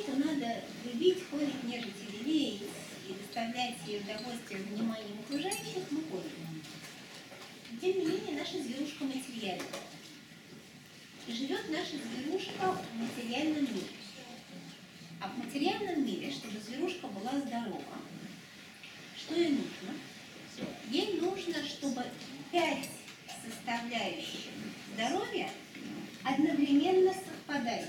Печеньку надо любить, холить, нежить и лелеять, и доставлять ей удовольствие вниманием окружающих, мы холим. Тем не менее, наша зверушка материальна. И живет наша зверушка в материальном мире. А в материальном мире, чтобы зверушка была здорова, что ей нужно? Ей нужно, чтобы пять составляющих здоровья одновременно совпадали.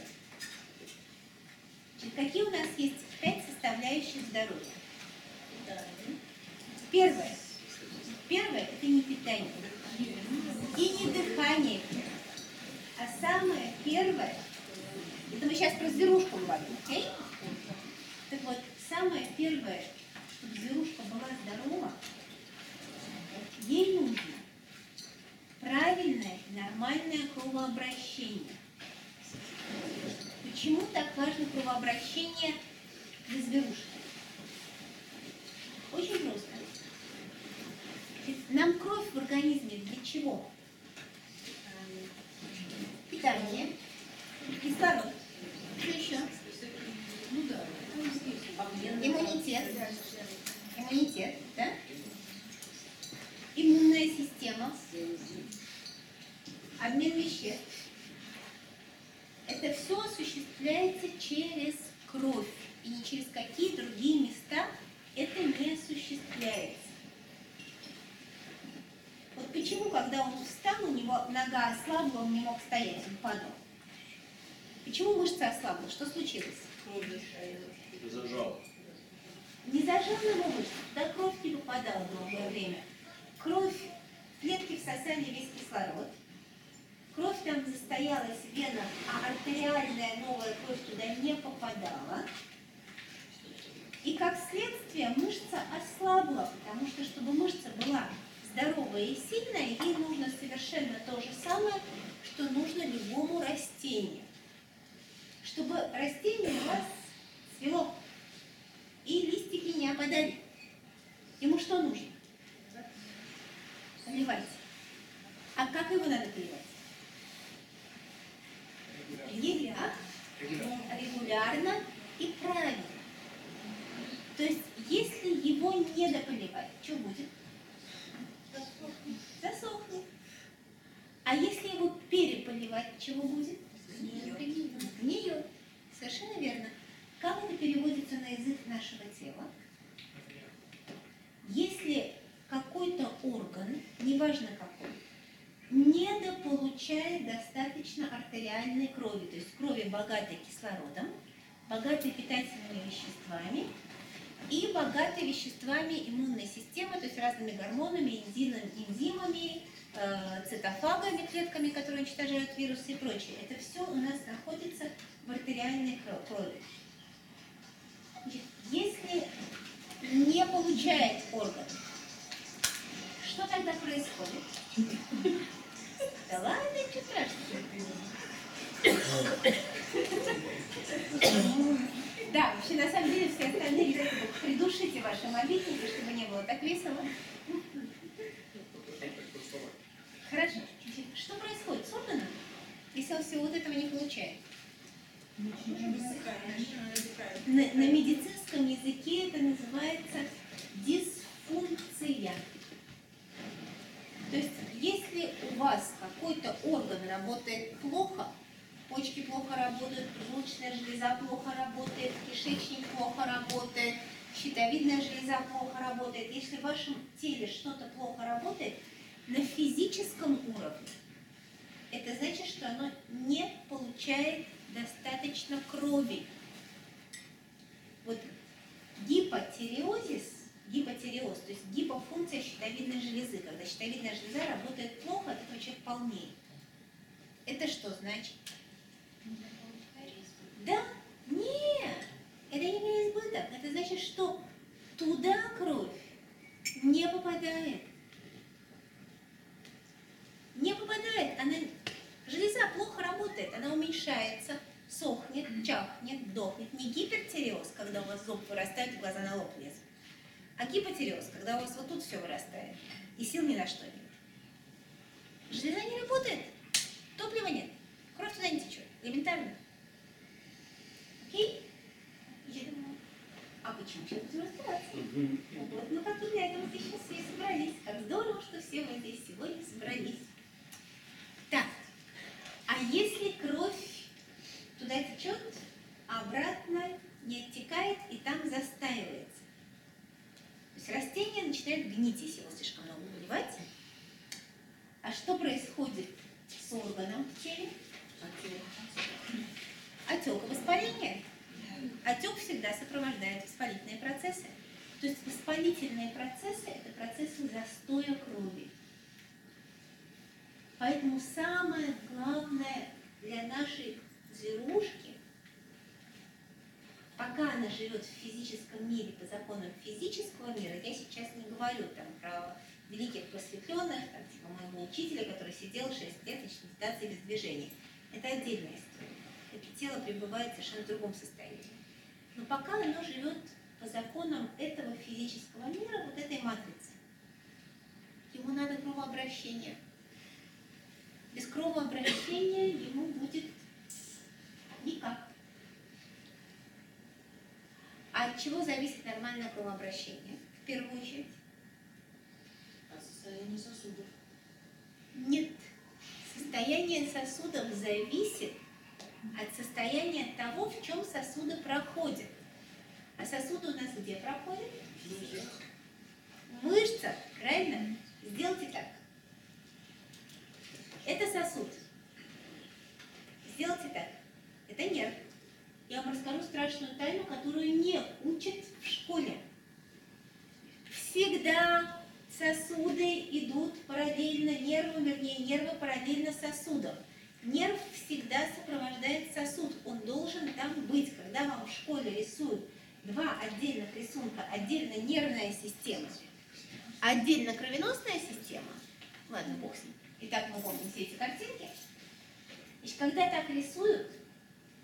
Значит, какие у нас есть пять составляющих здоровья? Первое. Первое – это не питание. И не дыхание. А самое первое – это мы сейчас про зверушку говорим, окей? Так вот, самое первое, чтобы зверушка была здорова, ей нужно правильное, нормальное кровообращение. Почему так важно кровообращение для зверушки? Очень просто. Нам кровь в организме для чего? Питание, кислород. Что еще? Ну да. Иммунитет. Иммунитет, да? Иммунная система. Обмен веществ. Это все осуществляется через кровь. И не через какие другие места это не осуществляется. Вот почему, когда он встал, у него нога ослабла, он не мог стоять, он падал. Ослабла? Что случилось? Зажал. Не зажал его мышцу, туда кровь не попадала долгое время. Кровь, клетки всосали весь кислород. Кровь там застоялась в венах, а артериальная новая кровь туда не попадала. И как следствие мышца ослабла, потому что чтобы мышца была здоровая и сильная, ей нужно совершенно то же самое, что нужно любому растению. Чтобы растение у вас цвело и листики не опадали. Ему что нужно? Поливать. А как его надо поливать? Регулярно, регулярно и правильно. То есть, если его не дополивать, что будет? Засохнет. А если его переполивать, чего будет? Гниет. Совершенно верно. Как это переводится на язык нашего тела? Если какой-то орган, неважно какой, недополучает достаточно артериальной крови, то есть крови богатой кислородом, богатой питательными веществами и богатой веществами иммунной системы, то есть разными гормонами, энзимами, энзимами цитофагами, клетками, которые уничтожают вирусы и прочее. Это все у нас находится в артериальной крови. Если не получает орган, что тогда происходит? Да ладно, ничего страшного. Да, вообще на самом деле все остальные придушите ваши мобильники, чтобы не было так весело. Хорошо. Что происходит с органом, если он всего вот этого не получает? На, на медицинском языке это называется дисфункция. То есть, если у вас какой-то орган работает плохо, почки плохо работают, поджелудочная железа плохо работает, кишечник плохо работает, щитовидная железа плохо работает, если в вашем теле что-то плохо работает, на физическом уровне, это значит, что оно не получает достаточно крови. Вот гипотереозис, гипотереоз, то есть гипофункция щитовидной железы, когда щитовидная железа работает плохо, от этого человек полнеет. Это что значит? Да? Нет, это не переизбыток. Это значит, что туда кровь не попадает. Не попадает. Она, железа плохо работает, она уменьшается, сохнет, чахнет, дохнет. Не гипертереоз, когда у вас зуб вырастает, глаза на лоб лезут. А гипотереоз, когда у вас вот тут все вырастает, и сил ни на что нет. Железа не работает, топлива нет, кровь туда не течет. Элементарно. Окей? чем будем разбираться. Вот, ну как для этого сейчас все и собрались. Как здорово, что все мы здесь сегодня собрались. Так, а если кровь туда течет, а обратно не оттекает и там застаивается? Есть растение начинает гнить, если его слишком много выливать. А что происходит с органом в теле? Отек и воспаление. Отек всегда сопровождает воспалительные процессы. То есть воспалительные процессы – это процессы застоя крови. Поэтому самое главное для нашей зверушки, пока она живет в физическом мире по законам физического мира, я сейчас не говорю там про великих просветленных, там, типа моего учителя, который сидел 6 лет в медитации без движения. Это отдельная история. Это тело пребывает в совершенно другом состоянии. Но пока оно живет по законам этого физического мира, вот этой матрицы, ему надо кровообращение. Без кровообращения ему будет никак. А от чего зависит нормальное кровообращение? В первую очередь. От состояния сосудов. Нет. Состояние сосудов зависит от состояния того, в чем сосуды проходят. А сосуды у нас где проходят? В мышцах, правильно? Сделайте так. Это сосуд. Сделайте так. Это нерв. Я вам расскажу страшную тайну, которую не учат в школе. Всегда сосуды идут параллельно нерву, вернее, нервы параллельно сосудам. Нерв всегда сопровождает сосуд, он должен там быть. Когда вам в школе рисуют два отдельных рисунка, отдельно нервная система, отдельно кровеносная система, ладно, бог с ним, и так мы помним все эти картинки, Значит, когда так рисуют,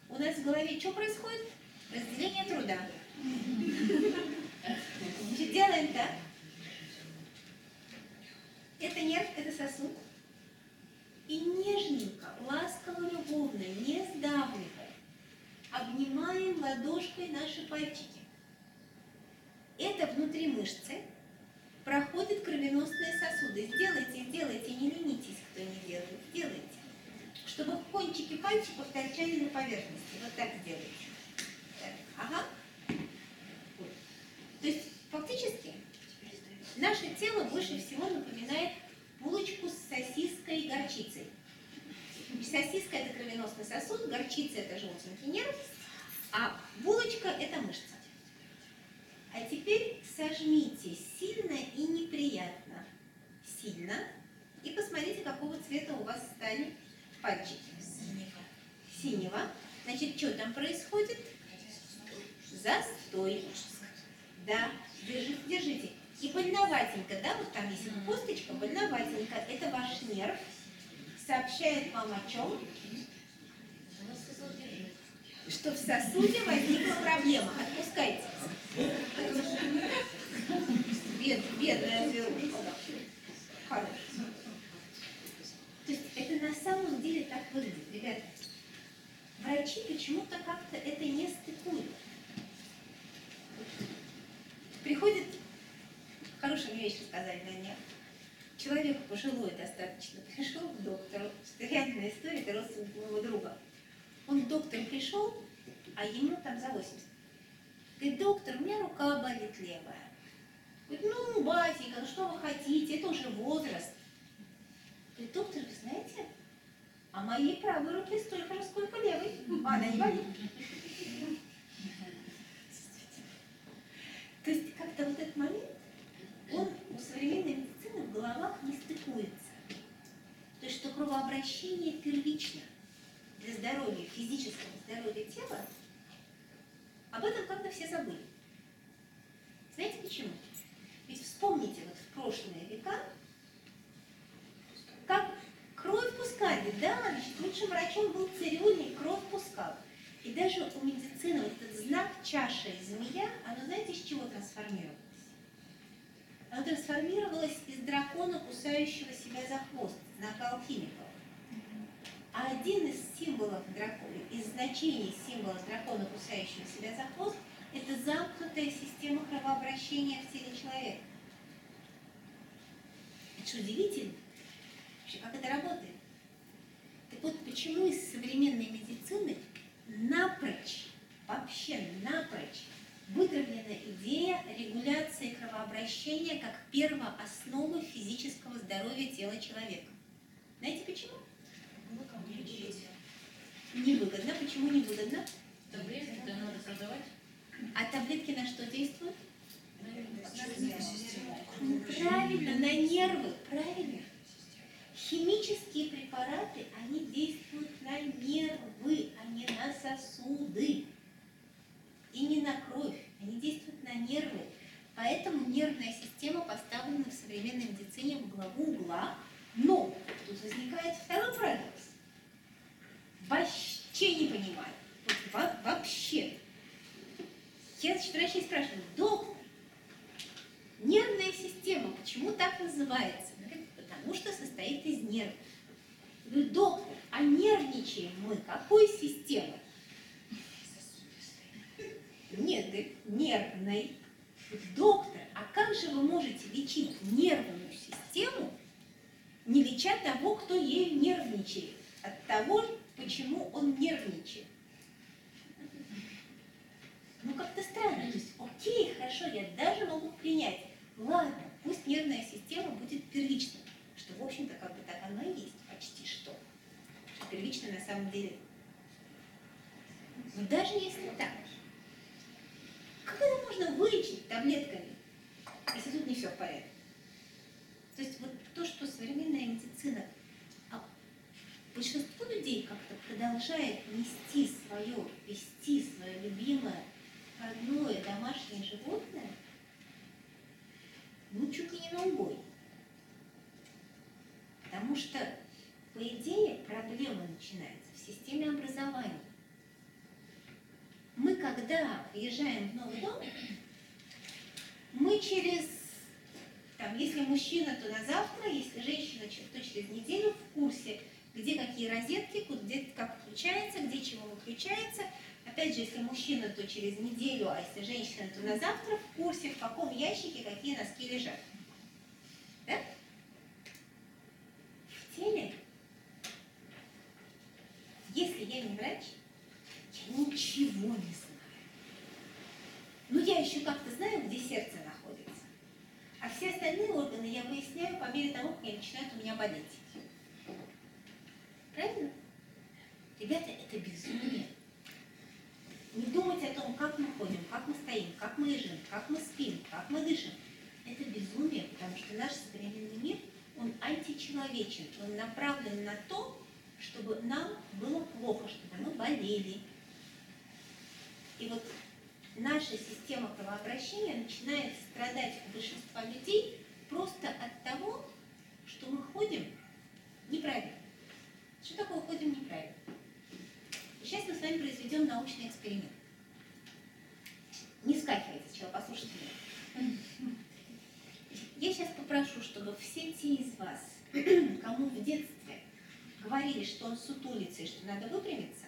у нас в голове что происходит? Разделение труда. Делаем так. Это нерв, это сосуд. И нежненько, ласково, любовно, не сдавливая, обнимаем ладошкой наши пальчики. Это внутри мышцы проходят кровеносные сосуды. Сделайте, сделайте, не ленитесь, кто не делает, сделайте. Чтобы кончики пальчиков торчали на поверхности. Вот так сделайте. Ага. То есть фактически наше тело больше всего напоминает булочку с сосиской и горчицей. Сосиска – это кровеносный сосуд, горчица – это желтенький нерв, а булочка – это мышца. А теперь сожмите сильно и неприятно. Сильно. И посмотрите, какого цвета у вас стали пальчики. Синего. Значит, что там происходит? Застой. Да, держите, держите. И больноватенько, да, вот там есть косточка, больноватенько. Это ваш нерв сообщает вам о чем? Что в сосуде возникла проблема. Отпускайте. Бед, бедная зверушка. То есть это на самом деле так выглядит, ребята. Врачи почему-то как-то это не стыкуют. Приходит, хорошую вещь сказали на днях, человек пожилой достаточно пришел к доктору, реальная история, это родственник моего друга. Он к доктору пришел, а ему там за 80. Говорит, доктор, у меня рука болит левая. Говорит, ну, батенька, ну что вы хотите, это уже возраст. Говорит, доктор, вы знаете, а моей правой руке столько же, сколько левой. А она не болит. То есть как-то вот этот момент, он у современной медицины в головах не стыкуется. То есть что кровообращение первично для здоровья, физического здоровья тела, об этом как-то все забыли. Знаете почему? Ведь вспомните вот в прошлые века, как кровь пускали, да, значит, лучшим врачом был цирюльник, кровь пускал. И даже у медицины вот этот знак чаши змея, оно знаете, из чего трансформировалось? Оно трансформировалось из дракона, кусающего себя за хвост, знака алхимиков. А один из символов дракона, из значений символа дракона, кусающего себя за хвост, Это замкнутая система кровообращения в теле человека. Это что, удивительно? Вообще, как это работает? Так вот, почему из современной медицины напрочь, вообще напрочь вытравлена идея регуляции кровообращения как первоосновы физического здоровья тела человека? Знаете почему? Ну. Невыгодно. Почему невыгодно? Таблетки-то надо продавать. А таблетки на что действуют? Систему. Правильно, на нервы, правильно. Химические препараты, они действуют на нервы, а не на сосуды. И не на кровь, они действуют на нервы. Поэтому нервная система поставлена в современной медицине в главу угла. Но тут возникает второй парадокс. Вообще не понимаю. Вот во- вообще. Я врачей спрашиваю, доктор, Нервная система, почему так называется? Она говорит, потому что состоит из нервов. Я Говорю, доктор, а нервничаем мы какой системой? Нет, нервной. Доктор, а как же вы можете лечить нервную систему, не леча того, кто ею нервничает? От того, почему он нервничает. Ну, как-то странно. То есть, окей, хорошо, я даже могу принять. Ладно, пусть нервная система будет первичной. Что, в общем-то, как бы так оно и есть, почти что. Первично на самом деле. Но даже если так, как это можно вылечить таблетками, если тут не все в порядке? То есть вот то, что современная медицина, а большинство людей как-то продолжает нести свое, вести свое любимое родное домашнее животное, ну, чуть ли не на убой. Потому что, по идее, проблема начинается в системе образования. Мы, когда приезжаем в новый дом, мы через, там, если мужчина, то на завтра, если женщина, то через неделю в курсе, где какие розетки, где как включается, где чего выключается. Опять же, если мужчина, то через неделю, а если женщина, то на завтра в курсе, в каком ящике какие носки лежат. Да? В теле, если я не врач, я ничего не знаю. Ну, я еще как-то знаю, где сердце находится. А все остальные органы я выясняю по мере того, как они начинают у меня болеть. Правильно? Ребята, это безумие. Не думать о том, как мы ходим, как мы стоим, как мы лежим, как мы спим, как мы дышим. Это безумие, потому что наш современный мир, он античеловечен. Он направлен на то, чтобы нам было плохо, чтобы мы болели. И вот наша система кровообращения начинает страдать у большинства людей просто от того, что мы ходим неправильно. Что такое ходим неправильно? Сейчас мы с вами произведем научный эксперимент. Не скакивайте сначала, послушайте меня. Я сейчас попрошу, чтобы все те из вас, кому в детстве говорили, что он сутулится и что надо выпрямиться,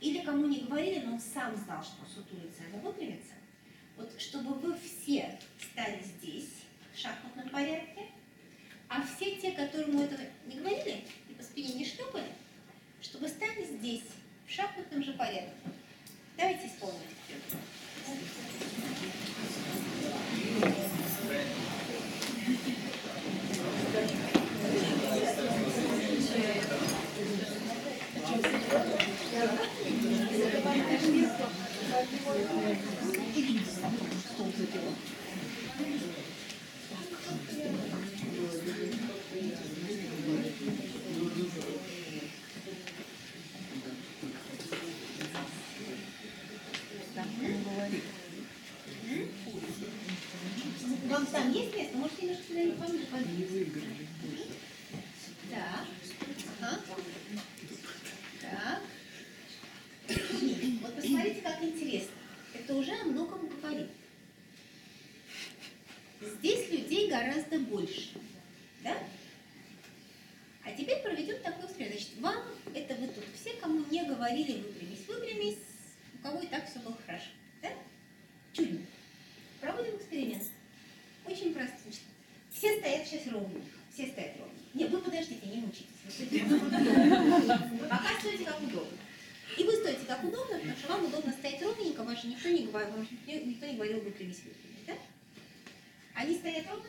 или кому не говорили, но он сам знал, что он сутулится, надо выпрямиться, вот чтобы вы все стали здесь в шахматном порядке, а все те, которому этого не говорили и по спине не шлепали, чтобы стали здесь в шахматном же порядке. Давайте исполним. Вам висвітлення. Так? Ані стоять ровно?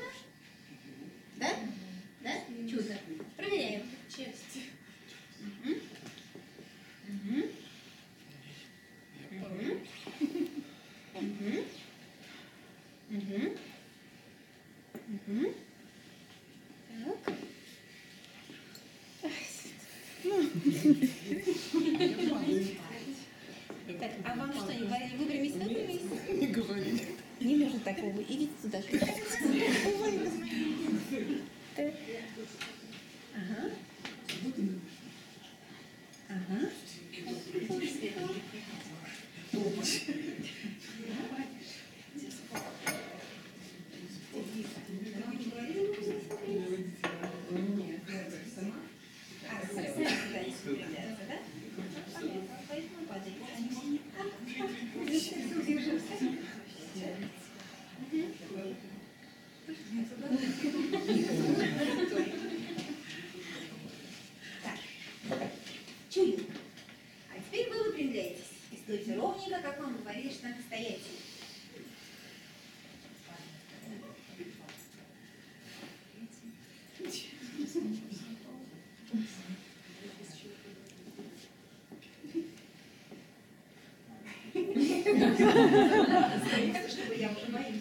Скажите, чтобы я уже моим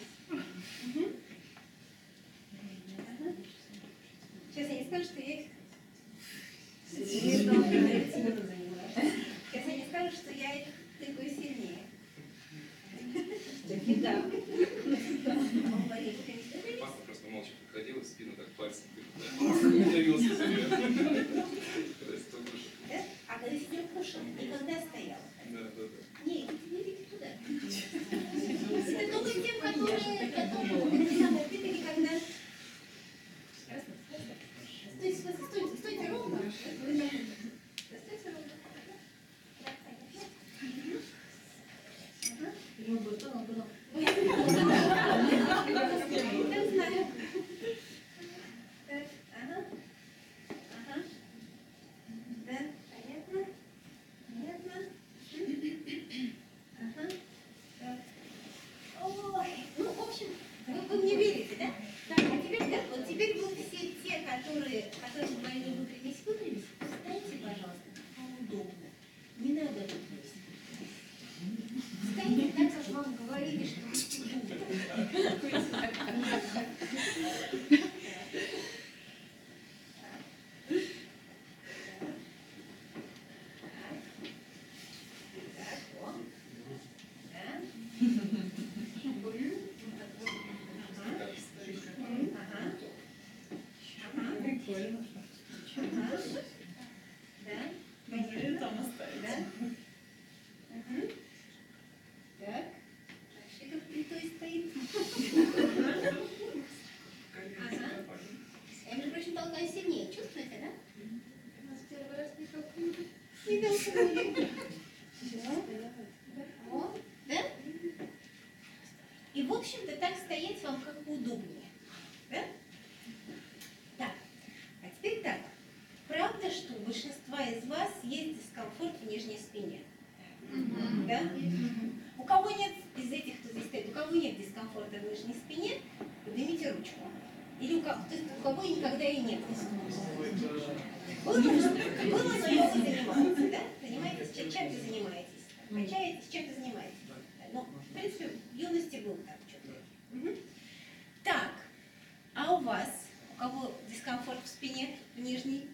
У вас? У кого дискомфорт в спине, в нижней?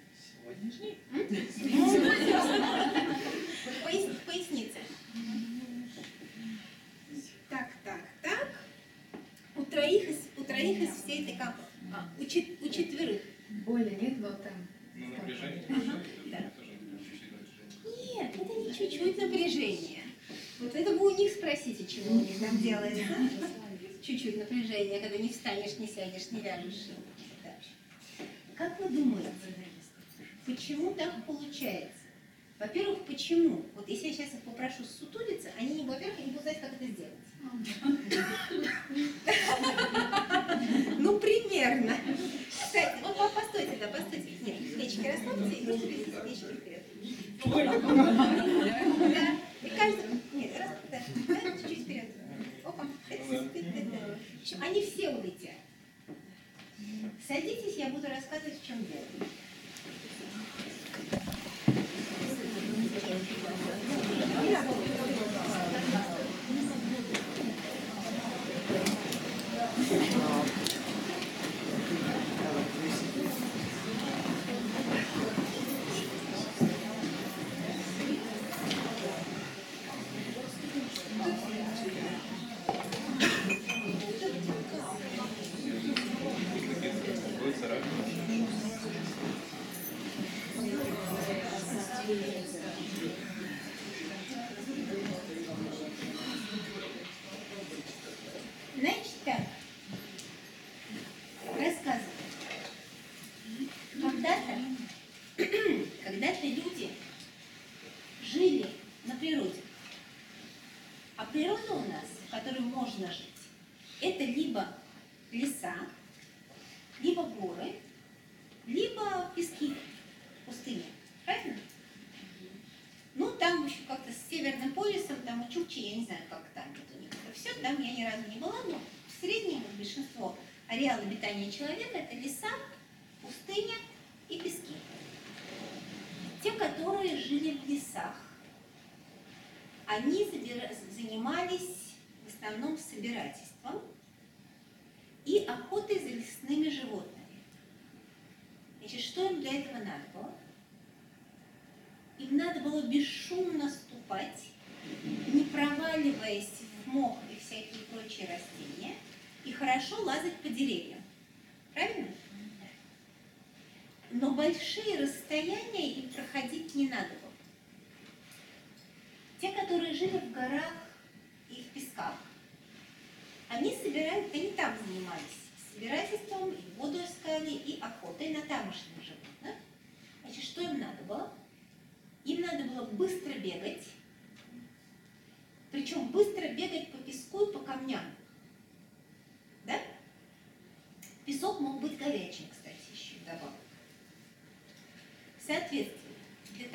Сегодняшний. Поясница. Так, так, так. У троих из, у троих из всей этой компании. У, чет, у четверых. Боли нет, вот там... Напряжение. Нет, это не чуть-чуть напряжение. Вот это вы у них спросите, чего у них там делается чуть-чуть напряжение, когда не встанешь, не сядешь, не вяжешь. Как вы думаете, почему так получается? Во-первых, почему? Вот если я сейчас их попрошу сутулиться, они, во-первых, не будут знать, как это сделать. Ну, примерно. Вот постойте, да, постойте. Нет, плечики расслабьте и плечики вперед. Да, и каждый... Нет, раз, да, чуть-чуть вперед. Они все улетят. Садитесь, я буду рассказывать, в чем дело.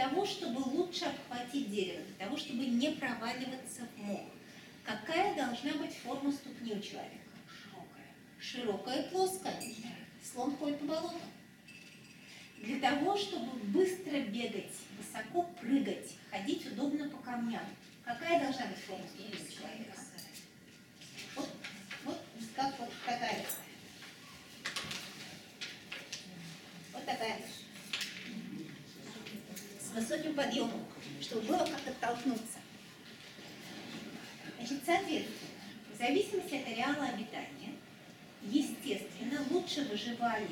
Того, чтобы лучше обхватить дерево, для того, чтобы не проваливаться в мох, какая должна быть форма ступни у человека? Широкая и плоская. Слон ходит по болотам. Для того, чтобы быстро бегать, высоко прыгать, ходить удобно по камням, какая должна быть форма ступни у человека? Вот, вот как вот такая. Вот такая. С высоким подъемом, чтобы было как оттолкнуться. Значит, соответственно, в зависимости от ареала обитания, естественно, лучше выживали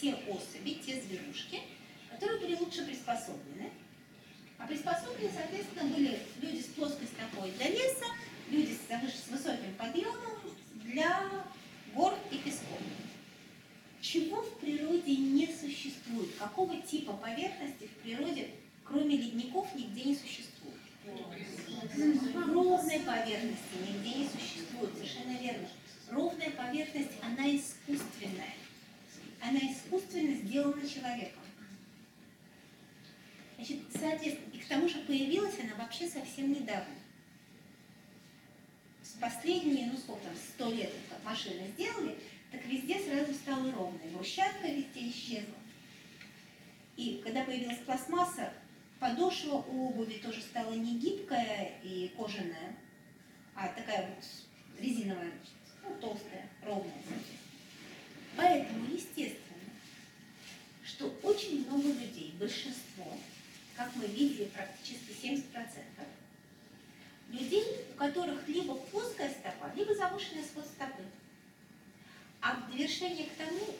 те особи, те зверушки, которые были лучше приспособлены. А приспособлены, соответственно, были люди с плоской стопой для леса, люди с, высоким подъемом для гор и песков. Чего в природе не существует? Какого типа поверхности в природе, кроме ледников, нигде не существует? Ровной поверхности нигде не существует, совершенно верно. Ровная поверхность, она искусственная. Она искусственно сделана человеком. Значит, соответственно, и к тому же появилась она вообще совсем недавно. Последние, ну сколько там, сто лет, как машины сделали, так везде сразу стало ровно. И Брусчатка везде исчезла. И когда появилась пластмасса, подошва обуви тоже стала не гибкая и кожаная, а такая вот резиновая, ну, толстая, ровная. Поэтому, естественно, что очень много людей, большинство, как мы видели, практически 70%, людей, у которых либо плоская стопа, либо завышенный свод стопы. А в довершение к тому,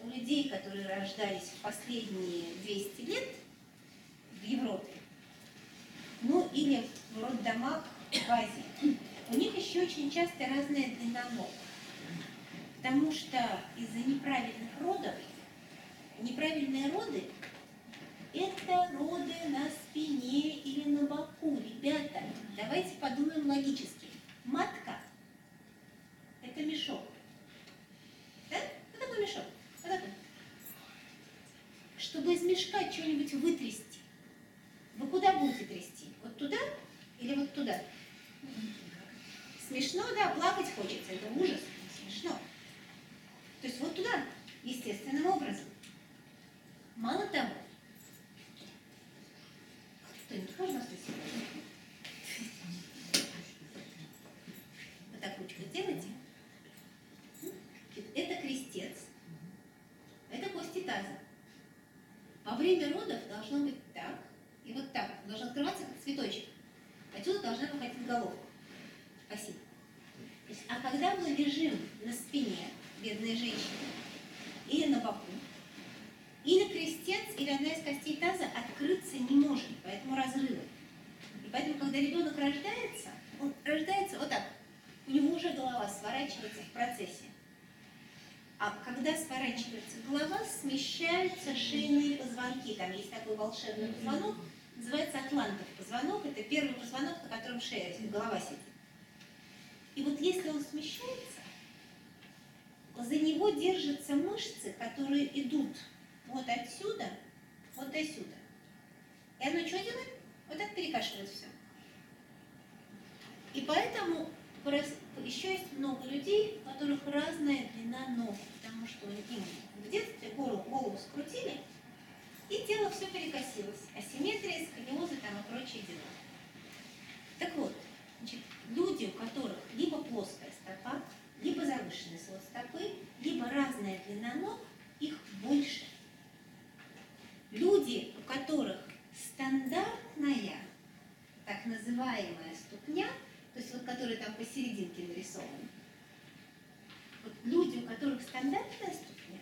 у людей, которые рождались в последние 200 лет в Европе, ну или в роддомах в Азии, у них еще очень часто разная длина ног. Потому что из-за неправильных родов, неправильные роды – это роды на спине или на боку. Ребята, давайте подумаем логически. Матка – это мешок. Да? Что такое мешок? Что такое? Или вот туда? Смешно, да, плакать хочется, это ужас, смешно. То есть вот туда, естественным образом. Мало того, кто-нибудь можно спросить? Вот так ручку сделайте. Это крестец. Это кости таза. Во время родов должно быть так и вот так. Должно открываться как цветочек. Отсюда должна выходить головка. Спасибо. То есть, а когда мы лежим на спине, бедные женщины, или на боку, или крестец, или одна из костей таза открыться не может, поэтому разрывы. И поэтому, когда ребенок рождается, он рождается вот так. У него уже голова сворачивается в процессе. А когда сворачивается голова, смещаются шейные позвонки. Там есть такой волшебный позвонок, называется атлантов позвонок. Это первый котором шея, голова сидит. И вот если он смещается, за него держатся мышцы, которые идут вот отсюда, вот до сюда. И оно что делает? Вот так перекашивает все. И поэтому еще есть много людей, у которых разная длина ног, потому что им в детстве голову, голову скрутили, и тело все перекосилось. Асимметрия, сколиозы там и прочие дела. Так вот, значит, люди, у которых либо плоская стопа, либо завышенный свод стопы, либо разная длина ног, их больше. Люди, у которых стандартная, так называемая ступня, то есть вот которые там посерединке нарисованы, вот люди, у которых стандартная ступня,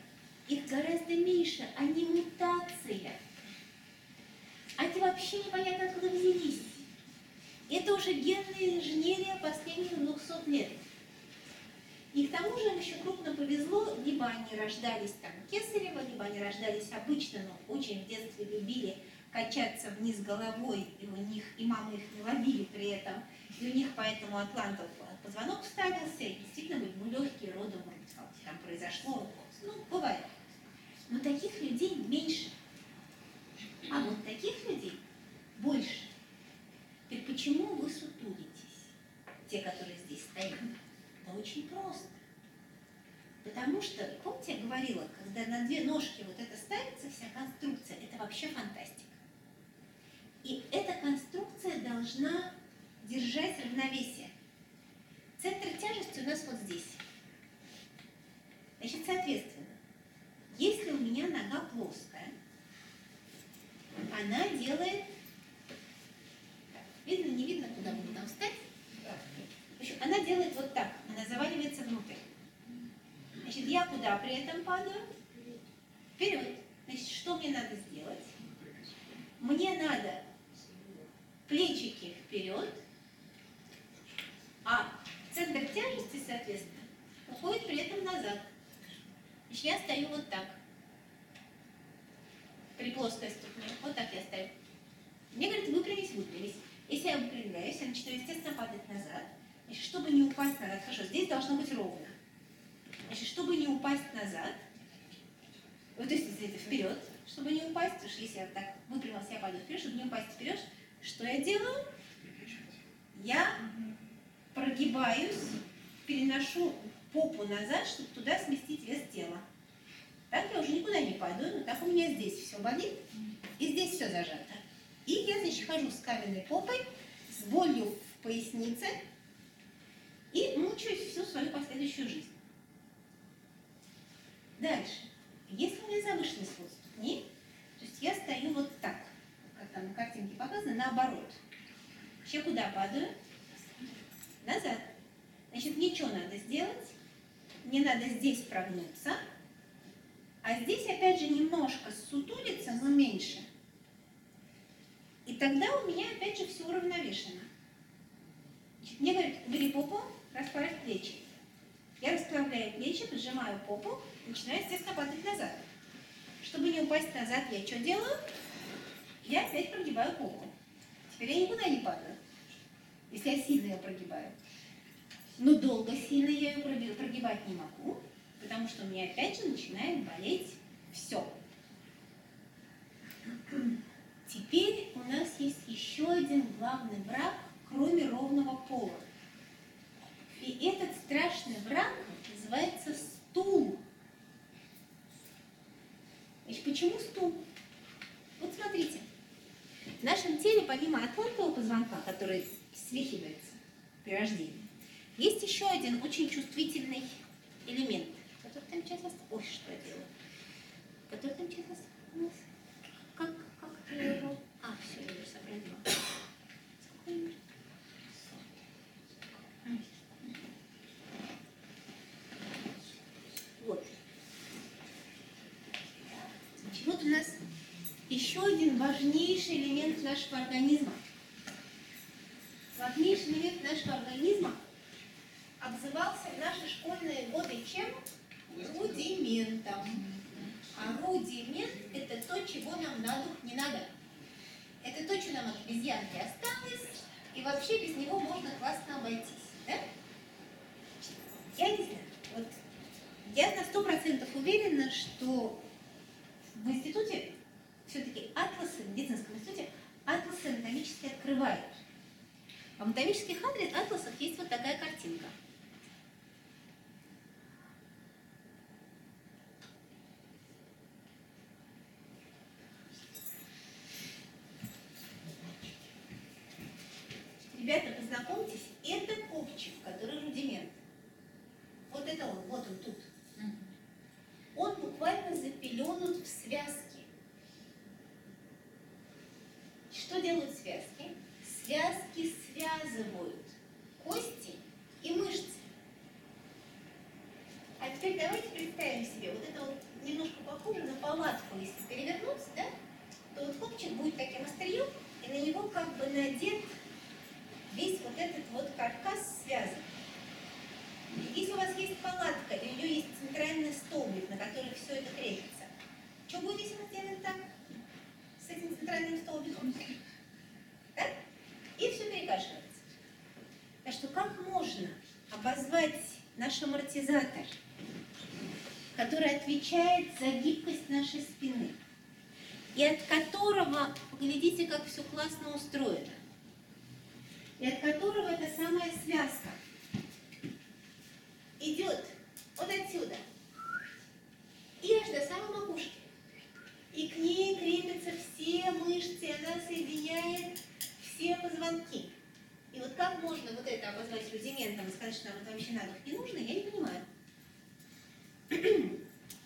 их гораздо меньше, они мутация. А эти вообще непонятно откуда взялись. Это уже генная инженерия последних 200 лет. И к тому же им еще крупно повезло, либо они рождались там кесарево, либо они рождались обычно, но очень в детстве любили качаться вниз головой, и у них, и мамы их не ловили при этом, и у них поэтому атлантов позвонок вставился, и действительно были ну, легкие роды, может быть, там произошло, ну, бывает. Но таких людей меньше. А вот таких людей больше. Теперь почему вы сутулитесь, те, которые здесь стоят? Это очень просто. Потому что, помните, я говорила, когда на две ножки вот это ставится, вся конструкция, это вообще фантастика. И эта конструкция должна держать равновесие. Центр тяжести у нас вот здесь. Значит, соответственно, если у меня нога плоская, она делает... Видно, не видно, куда буду там встать? Общем, она делает вот так, она заваливается внутрь. Значит, я куда при этом падаю? Вперед. Значит, что мне надо сделать? Мне надо плечики вперед, а центр тяжести, соответственно, уходит при этом назад. Значит, я стою вот так. При плоской ступне. Вот так я стою. Мне говорят, выпрямись, выпрямись. Если я выпрямляюсь, я начинаю, естественно, падать назад. Значит, чтобы не упасть назад, хорошо, здесь должно быть ровно. Значит, чтобы не упасть назад, вот, то есть, если это вперед, чтобы не упасть, потому что если я так выпрямилась, я падаю вперед, чтобы не упасть вперед, что я делаю? Я прогибаюсь, переношу попу назад, чтобы туда сместить вес тела. Так я уже никуда не падаю, но так у меня здесь все болит, и здесь все зажато. И я, значит, хожу с каменной попой, с болью в пояснице, и мучаюсь всю свою последующую жизнь. Дальше. Если у меня завышенный свод ступни, то есть я стою вот так, как там на картинке показано, наоборот. Еще куда падаю? Назад. Значит, мне что надо сделать? Мне надо здесь прогнуться, а здесь опять же немножко сутулиться, но меньше. Тогда у меня опять же все уравновешено. Мне говорят, убери попу, расправь плечи. Я расправляю плечи, поджимаю попу, начинаю, естественно, падать назад. Чтобы не упасть назад, я что делаю? Я опять прогибаю попу. Теперь я никуда не падаю, если я сильно ее прогибаю. Но долго сильно я ее прогибать не могу, потому что у меня опять же начинает болеть все. Теперь у нас есть еще один главный враг, полного пола. И этот страшный враг называется стул. Значит, почему стул? Вот смотрите. В нашем теле, помимо атлантового позвонка, который свихивается при рождении, есть еще один очень чувствительный элемент, который там остался. Ой, что я делаю? Который там остался. Как. Вот. Значит, вот у нас еще один важнейший элемент нашего организма. Важнейший элемент нашего организма обзывался в наши школьные годы чем? Рудиментом. А рудимент – это то, чего нам на дух не надо. Это то, что нам от обезьянки осталось, и вообще без него можно классно обойтись. Да? Я не знаю. Вот я на сто процентов уверена, что в институте все-таки атласы, в медицинском институте, атласы анатомически открывают. А в анатомических атласах есть вот такая картинка. Ребята, познакомьтесь, это копчик, рудимент. Вот это он, вот он тут. Он буквально запеленут в связки. Что делают связки? Связки связывают кости и мышцы. А теперь давайте представим себе, вот это вот немножко похоже на палатку, если перевернуть, да, то вот копчик будет таким острием, и на него как бы надет весь вот этот вот каркас связок. Если у вас есть палатка, и у нее есть центральный столбик, на который все это крепится, что будет, если мы сделаем так? С этим центральным столбиком? Да? И все перекашивается. Так что как можно обозвать наш амортизатор, который отвечает за гибкость нашей спины, и от которого, поглядите, как все классно устроено, и от которого эта самая связка идет вот отсюда и аж до самой макушки. И к ней крепятся все мышцы, она соединяет все позвонки. И вот как можно вот это обозвать рудиментом и сказать, что нам это вообще надо не нужно, я не понимаю.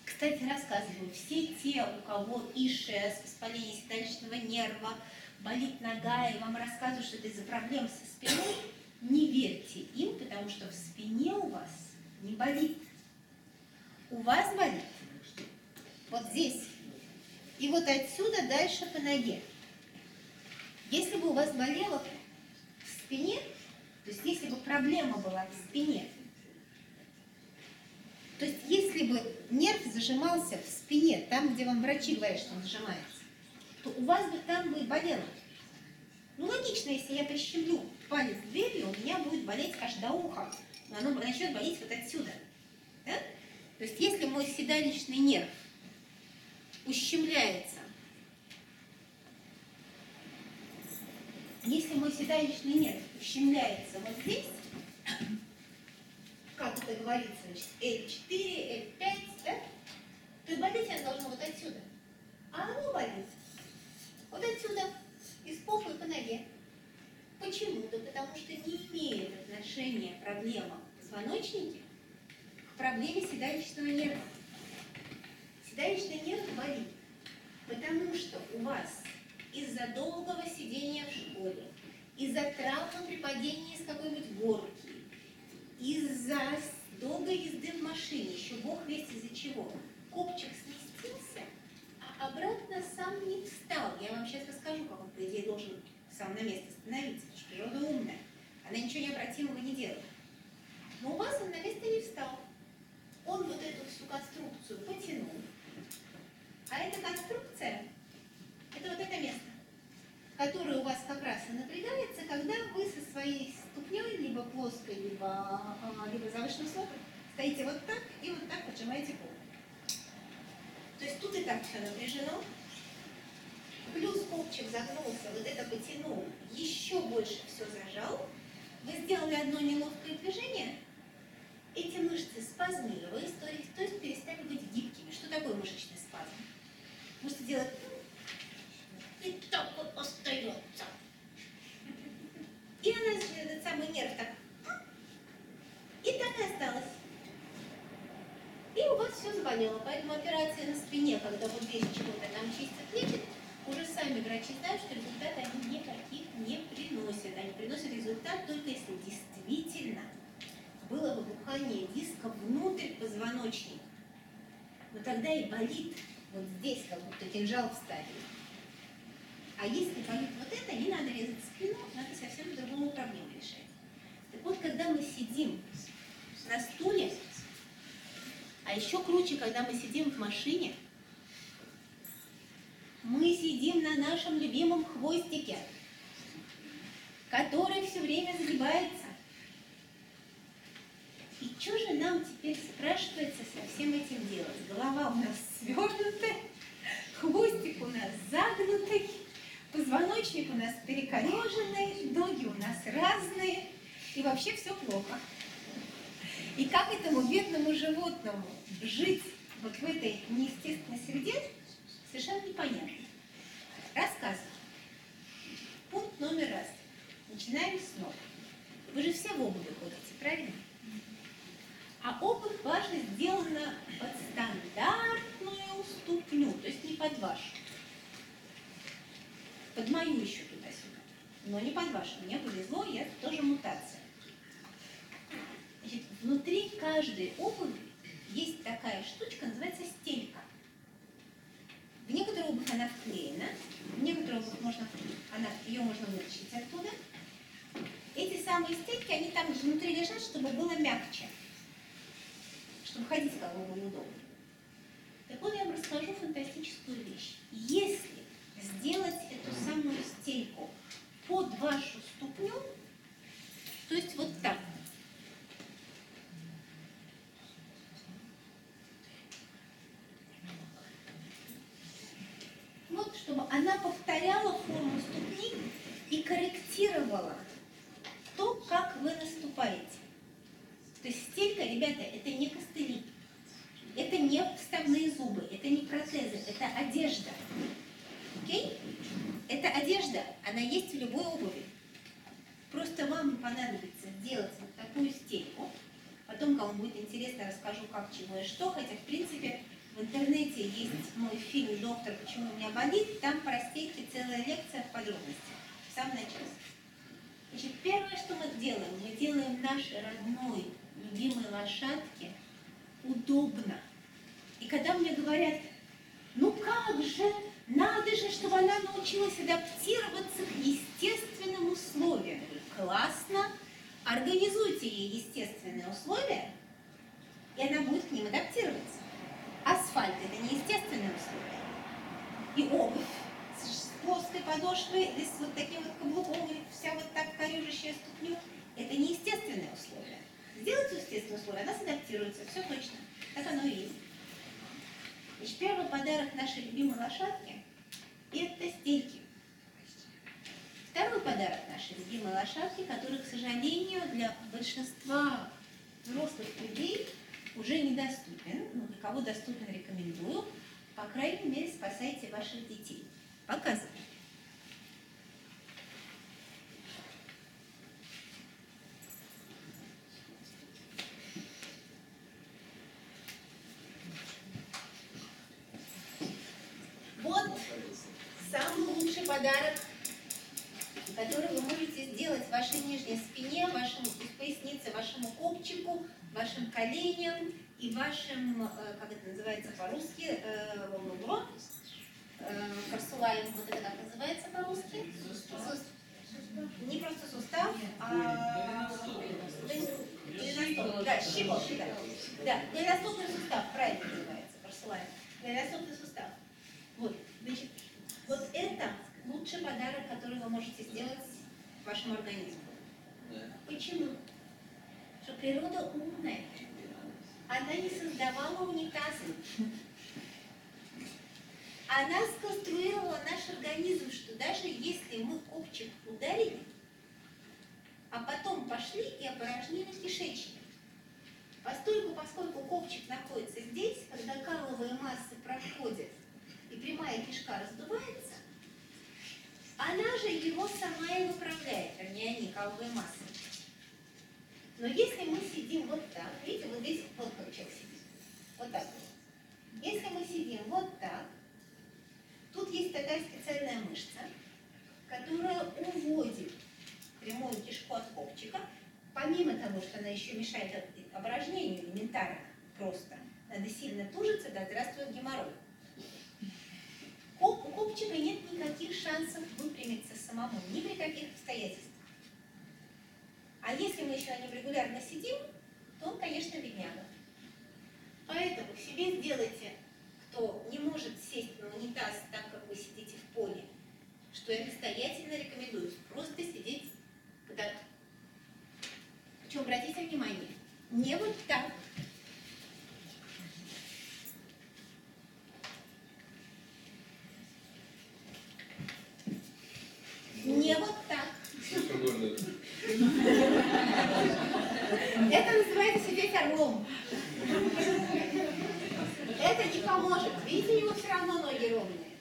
Кстати, рассказываю, все те, у кого ишес, воспаление седалищного нерва, болит нога, и вам рассказывают, что это из-за проблем со спиной, не верьте им, потому что в спине у вас не болит. У вас болит вот здесь. И вот отсюда дальше по ноге. Если бы у вас болело в спине, то есть если бы проблема была в спине, то есть если бы нерв зажимался в спине, там, где вам врачи говорят, что он зажимается, то у вас бы там бы и болело. Ну, логично, если я прищемлю палец дверью, у меня будет болеть аж до уха. Но оно начнет болеть вот отсюда. Да? То есть если мой седалищный нерв ущемляется, если мой седалищный нерв ущемляется вот здесь, как это говорится, значит, L4, L5, да? то болеть оно должно вот отсюда. А оно болит вот отсюда, из попы по ноге. Почему? Да потому что не имеет отношения проблема в позвоночнике к проблеме седалищного нерва. Седалищный нерв болит, потому что у вас из-за долгого сидения в школе, из-за травмы при падении с какой-нибудь горки, из-за долгой езды в машине, еще бог весть из-за чего, копчик сместился, а обратно сам не встал. Я вам сейчас расскажу, как он, по идее, должен сам на место становиться, потому что природа умная. Она ничего необратимого не делает. Но у вас он на место не встал. Он вот эту всю конструкцию потянул. А эта конструкция, это вот это место, которое у вас как раз и напрягается, когда вы со своей ступней, либо плоской, либо, а, либо завышенным слогом, стоите вот так и вот так поджимаете пол. То есть тут и так все напряжено. Плюс копчик загнулся, вот это потянул, еще больше все зажал. В сделали одно неловкое движение, эти мышцы спазмировались, то есть, то есть перестали быть гибкими. Что такое мышечный спазм? Мышцы делают и так вот остается. И она, этот самый нерв так, и так и осталось. И у вас все заболело. Поэтому операция на спине, когда вот здесь чего-то нам чистят, лечат, уже сами врачи знают, что результат они никаких не приносят. Они приносят результат только если действительно было выбухание диска внутрь позвоночника. Но тогда и болит вот здесь, как будто кинжал вставили. А если болит вот это, не надо резать спину, надо совсем другую проблему решать. Так вот, когда мы сидим на стуле, а еще круче, когда мы сидим в машине, мы сидим на нашем любимом хвостике, который все время загибается. И что же нам теперь спрашивается со всем этим делать? Голова у нас свернутая, хвостик у нас загнутый, позвоночник у нас перекореженный, ноги у нас разные, и вообще все плохо. И как этому бедному животному жить вот в этой неестественной среде, совершенно непонятно. Рассказываю. Пункт номер раз. Начинаем с ног. Вы же все в обуви ходите, правильно? А обувь ваша сделана под стандартную ступню, то есть не под вашу. Под мою еще туда-сюда. Но не под вашу. Мне повезло, я тоже мутация. Значит, внутри каждой обуви есть такая штучка, называется стелька. В некоторую обувь она вклеена, в некоторую обувь можно, она, ее можно вытащить оттуда. Эти самые стельки, они там внутри лежат, чтобы было мягче, чтобы ходить как бы было удобно. Так вот, я вам расскажу фантастическую вещь. Если сделать эту самую стельку под вашу ступню, то есть вот так, Вот, чтобы она повторяла форму ступни и корректировала то, как вы наступаете. То есть стелька, ребята, это не костыли, это не вставные зубы, это не протезы, это одежда. Окей? Это одежда, она есть в любой обуви. Просто вам понадобится сделать вот такую стельку. Потом, кому будет интересно, расскажу, как, чего и что. Хотя, в принципе, в интернете есть мой фильм «Доктор, почему у меня болит». Там про стельки целая лекция в подробностях. В самом начале. Значит, первое, что мы делаем, мы делаем нашей родной, любимой лошадке удобно. И когда мне говорят, ну как же, надо же, чтобы она научилась адаптироваться к естественным условиям. Классно, организуйте ей естественные условия, и она будет к ним адаптироваться. Асфальт – это не естественные условия. И обувь с плоской подошвой, или с вот таким вот каблуком, или вся вот так корюжащая ступню – это не естественные условия. Сделайте естественные условия, она садаптируется, все точно. Так оно и есть. Значит, первый подарок нашей любимой лошадке – это стельки. Второй подарок нашей любимой лошадки, который, к сожалению, для большинства взрослых людей уже недоступен. Ну, для кого доступен, рекомендую. По крайней мере, спасайте ваших детей. Показываю. Вот самый лучший подарок, который вы можете сделать вашей нижней спине, вашему то есть пояснице, вашему копчику, вашим коленям и вашим, э, как это называется по-русски, э, бла-бла-бла, э, корсулаем, вот это как называется по-русски? Не просто сустав, а голеностоп. Да, щепот, да. Да, голеностопный сустав, правильно называется, корсулаем. Голеностопный сустав. Вот, значит, вот это лучший подарок, который вы можете сделать вашему организму. Почему? Что природа умная. Она не создавала унитазы. Она сконструировала наш организм, что даже если мы копчик ударили, а потом пошли и опорожнили кишечник. Постольку, поскольку копчик находится здесь, когда каловые массы проходят и прямая кишка раздувается, она же его сама и выправляет, вернее, они, каловые массы. Но если мы сидим вот так, видите, вот здесь вот человек сидит, вот так вот. Если мы сидим вот так, тут есть такая специальная мышца, которая уводит прямую кишку от копчика, помимо того, что она еще мешает оборожнению элементарно просто, надо сильно тужиться, да здравствует геморрой. Коп- У копчика нет никаких шансов выпрямиться самому, ни при каких обстоятельствах. А если мы еще на нем регулярно сидим, то он, конечно, бедняга. Поэтому себе сделайте, кто не может сесть на унитаз так, как вы сидите в поле, что я настоятельно рекомендую, просто сидеть так. Причем обратите внимание, не вот так. Не вот так. Слишком больно. Это называется сидеть орлом. Это не поможет. Видите, у него все равно ноги ровные.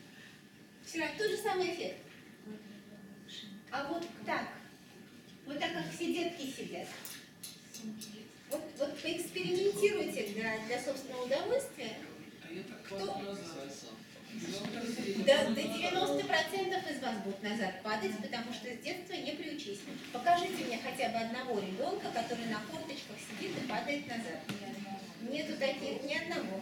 Все равно тот же самый эффект. А вот так. Вот так, как все детки сидят. Вот, вот поэкспериментируйте для, для собственного удовольствия. Кто? До, до 90% из вас будут назад падать, потому что с детства не приучись. Покажите мне хотя бы одного ребенка, который на корточках сидит и падает назад. Нету таких ни одного.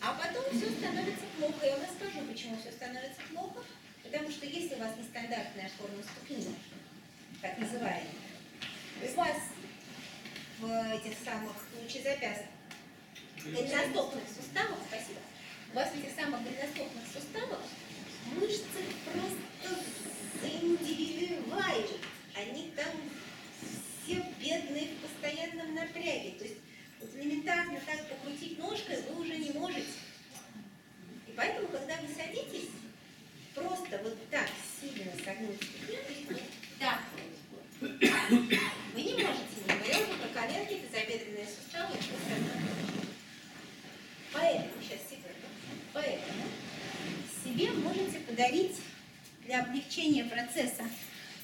А потом все становится плохо. Я вам расскажу, почему все становится плохо. Потому что если у вас нестандартная форма ступни, так называемая, у вас в этих самых лучезапястных голеностопных суставах, спасибо, у вас в этих самых голеностопных суставах мышцы просто заиндивидуальны. Они там все бедные в постоянном напряге. То есть вот элементарно так покрутить ножкой вы уже не можете. И поэтому, когда вы садитесь, просто вот так сильно согнуть так. Вы не можете, не говоря уже про коленки, тазобедренные суставы. Поэтому, сейчас, секунду. Поэтому себе можете подарить для облегчения процесса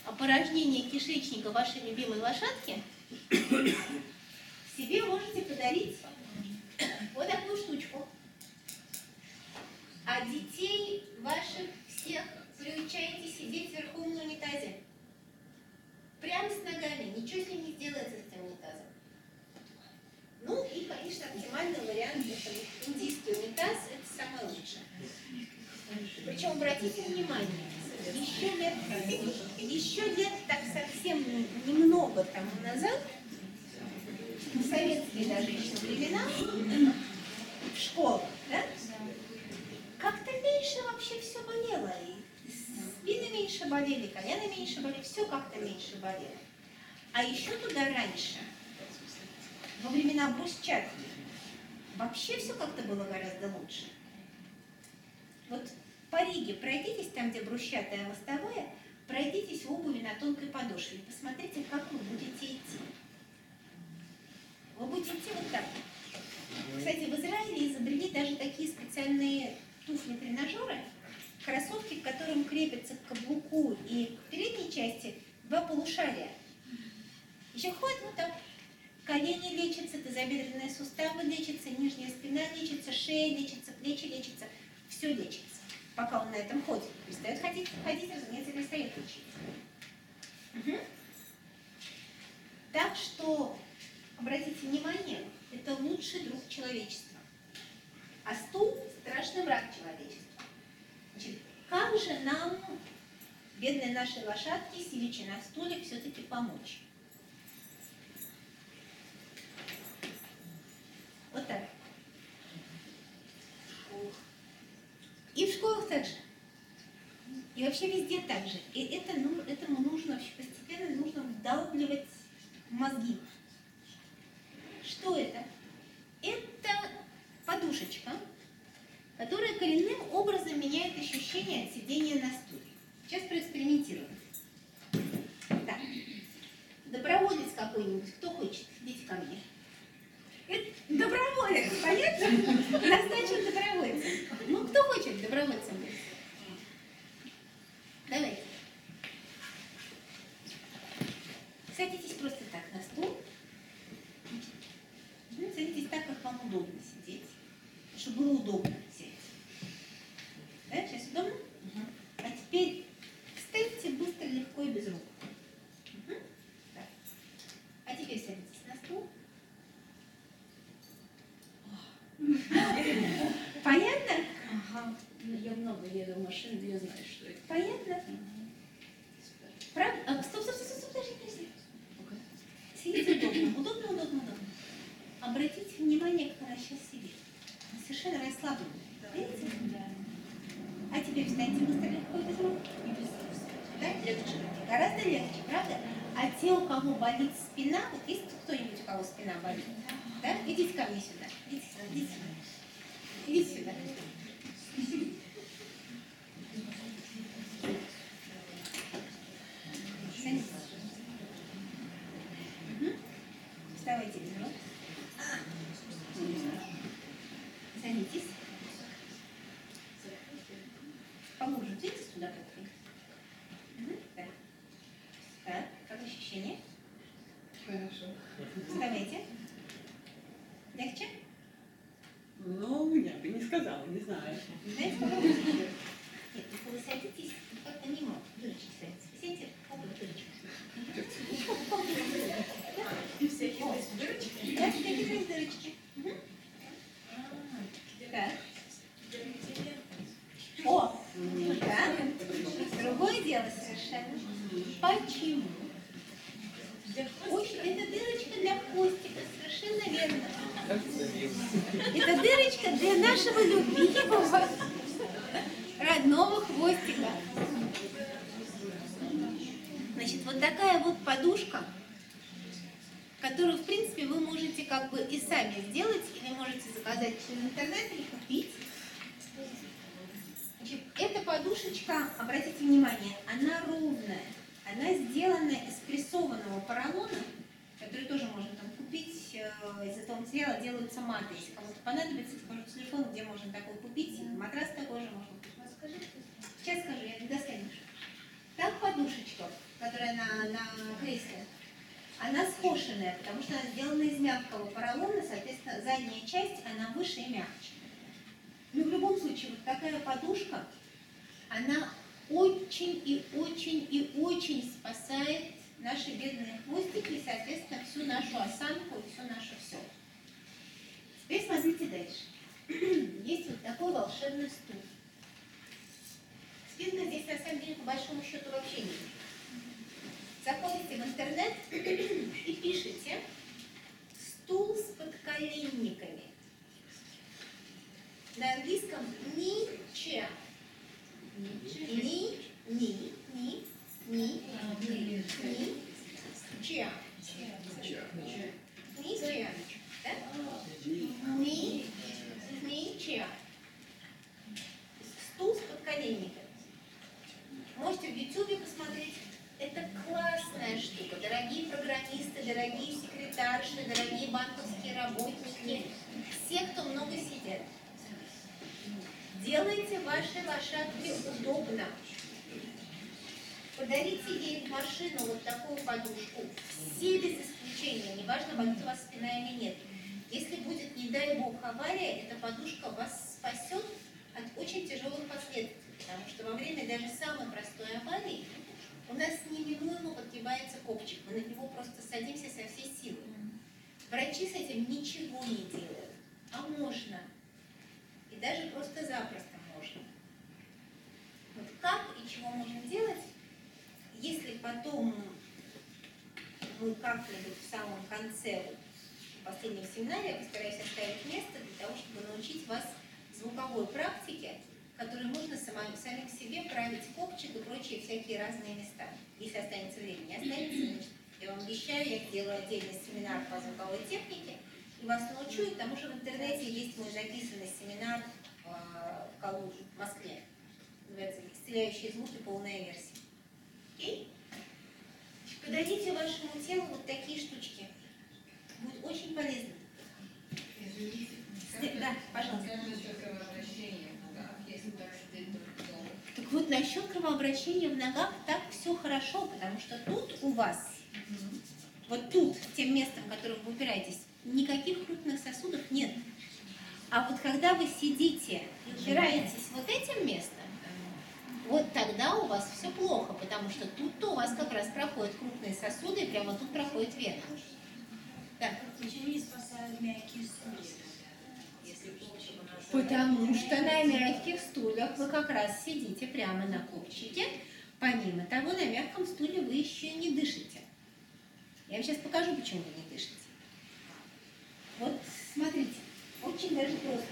опорожнения кишечника вашей любимой лошадки, себе можете подарить вот такую штучку. А детей ваших всех приучаете сидеть верхом на унитазе. Прямо с ногами. Ничего с ним не сделается с этим унитазом. Ну и, конечно, оптимальный вариант это индийский унитаз, это самое лучшее. Причем обратите внимание, еще лет, еще лет так совсем немного тому назад, в советские даже еще времена, в школах, да, как-то меньше вообще все болело. И спины меньше болели, колено меньше болели, все как-то меньше болело. А еще туда раньше, во времена брусчатки, вообще все как-то было гораздо лучше. Вот по Риге брусчатая мостовая, пройдитесь в обуви на тонкой подошве посмотрите, как вы будете идти. Вы будете идти вот так. Кстати, в Израиле изобрели даже такие специальные туфли-тренажеры, кроссовки, к которым крепятся к каблуку и к передней части два полушария. Еще ходят вот так. Колени лечатся, тазобедренные суставы лечатся, нижняя спина лечится, шея лечится, плечи лечатся. Все лечится, пока он на этом ходит. Перестает ходить, ходить, разумеется, перестает лечиться. Мгм. Так что, обратите внимание, это лучший друг человечества. А стул – страшный враг человечества. Значит, как же нам, бедной нашей лошадке, сидячи на стуле, все-таки помочь? Вот так. И в школах также. И вообще везде так же. И это, ну, этому нужно вообще постепенно нужно вдалбливать мозги. Что это? Это подушечка, которая коренным образом меняет ощущение от сидения на стуле. Сейчас проэкспериментируем. Так. Добро какой-нибудь? Кто хочет? Идите ко мне. Доброволец, понятно? Назначен добровольцем. Ну, кто хочет добровольцем быть? Давайте. Садитесь просто Thank you. Сказала, не знаю. Знаете, как это? Нет, если вы садитесь, как-то мимо дырочки садитесь. Сидите, оба дырочки. И всякие есть дырочки. Да, всякие есть дырочки. Мгм. Так. О, так. Другое дело совершенно. Почему? Очень, это дырочка для хвостика, совершенно верно. Это дырочка для нашего любимого родного хвостика. Значит, вот такая вот подушка, которую, в принципе, вы можете как бы и сами сделать, или можете заказать через интернет или купить. Значит, эта подушечка, обратите внимание, она ровная. Сделана из прессованного поролона, который тоже можно там купить. э, Из этого материала делаются маты. Если кому-то понадобится, скажу телефон, где можно такой купить. Матрас такой же можно купить. Ну. Сейчас скажу, я не достанешь. Так подушечка, которая на, на кресле, она скошенная, потому что она сделана из мягкого поролона, соответственно, задняя часть, она выше и мягче. Но в любом случае, вот такая подушка, она очень и очень и очень спасает наши бедные хвостики и, соответственно, всю нашу осанку и все наше все. Теперь смотрите дальше. Есть вот такой волшебный стул. Спинка здесь на самом деле по большому счету вообще не нужна. Заходите в интернет и пишите стул с подколенниками. На английском ни Ни, ни, ни, ни, ни, chair. Ни chair. Да? Ни, ни chair. Стул с подколенниками. Можете в Ютубе посмотреть. Это классная штука. Дорогие программисты, дорогие секретарши, дорогие банковские работники, все, кто много сидят. Делайте вашей лошадке удобно. Подарите ей в машину вот такую подушку. Все без исключения, неважно, болит у вас спина или нет. Если будет, не дай бог, авария, эта подушка вас спасет от очень тяжелых последствий. Потому что во время даже самой простой аварии у нас неминуемо подгибается копчик. Мы на него просто садимся со всей силы. Врачи с этим ничего не делают. А можно. Даже просто-запросто можно. Вот как и чего можем делать, если потом мы как-нибудь в самом конце последнего семинара я постараюсь оставить место для того, чтобы научить вас звуковой практике, которой можно самим, самим себе править копчик и прочие всякие разные места, если останется время. Не останется, значит, я вам обещаю, я сделаю отдельный семинар по звуковой технике, и вас научу, и к тому же в интернете есть мой записанный семинар э, в Калуге, в Москве. Называется «Исцеляющие звуки. Полная версия». Окей? Подадите вашему телу вот такие штучки. Будет очень полезно. След- Да, пожалуйста. Так вот, насчет кровообращения в ногах так все хорошо, потому что тут у вас, вот тут, тем местом, которым вы упираетесь, никаких крупных сосудов нет. А вот когда вы сидите и упираетесь вот этим местом, вот тогда у вас все плохо, потому что тут-то у вас как раз проходят крупные сосуды, и прямо тут проходит вена. Да. Почему не спасают мягкие стулья? Потому что на мягких стульях вы как раз сидите прямо на копчике. Помимо того, на мягком стуле вы еще не дышите. Я вам сейчас покажу, почему вы не дышите. Вот смотрите, очень даже просто.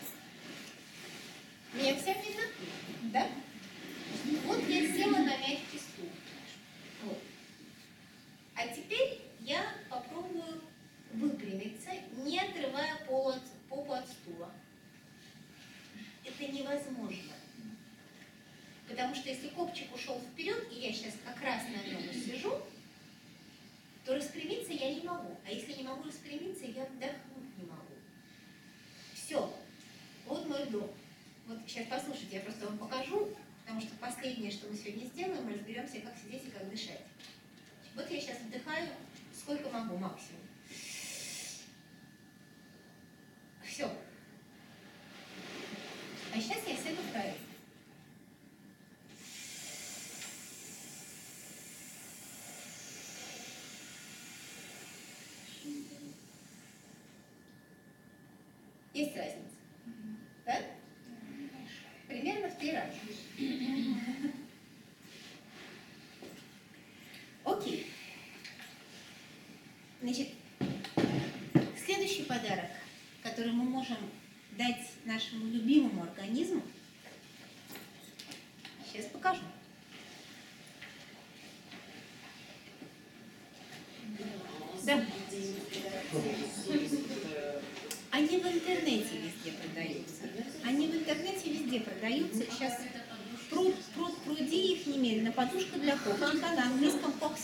Меня всем видно? Да? Вот я села на мягкий стул. Вот. А теперь я попробую выпрямиться, не отрывая пол от, попу от стула. Это невозможно. Потому что если копчик ушел вперед, и я сейчас как раз на нем сижу, то распрямиться я не могу. А если не могу распрямиться, я могу. Все. Вот мой вдох. Вот сейчас послушайте, я просто вам покажу, потому что последнее, что мы сегодня сделаем, мы разберемся, как сидеть и как дышать. Вот я сейчас вдыхаю, сколько могу максимум. Все. А сейчас я сяду вправо. Есть разница? Да? Примерно в три раза. Окей. Значит, следующий подарок, который мы можем дать нашему любимому организму, сейчас покажу. Да. Они в интернете везде продаются. Они в интернете везде продаются. Сейчас пруд, пруд, пруди их немедленно. Подушка для копчика на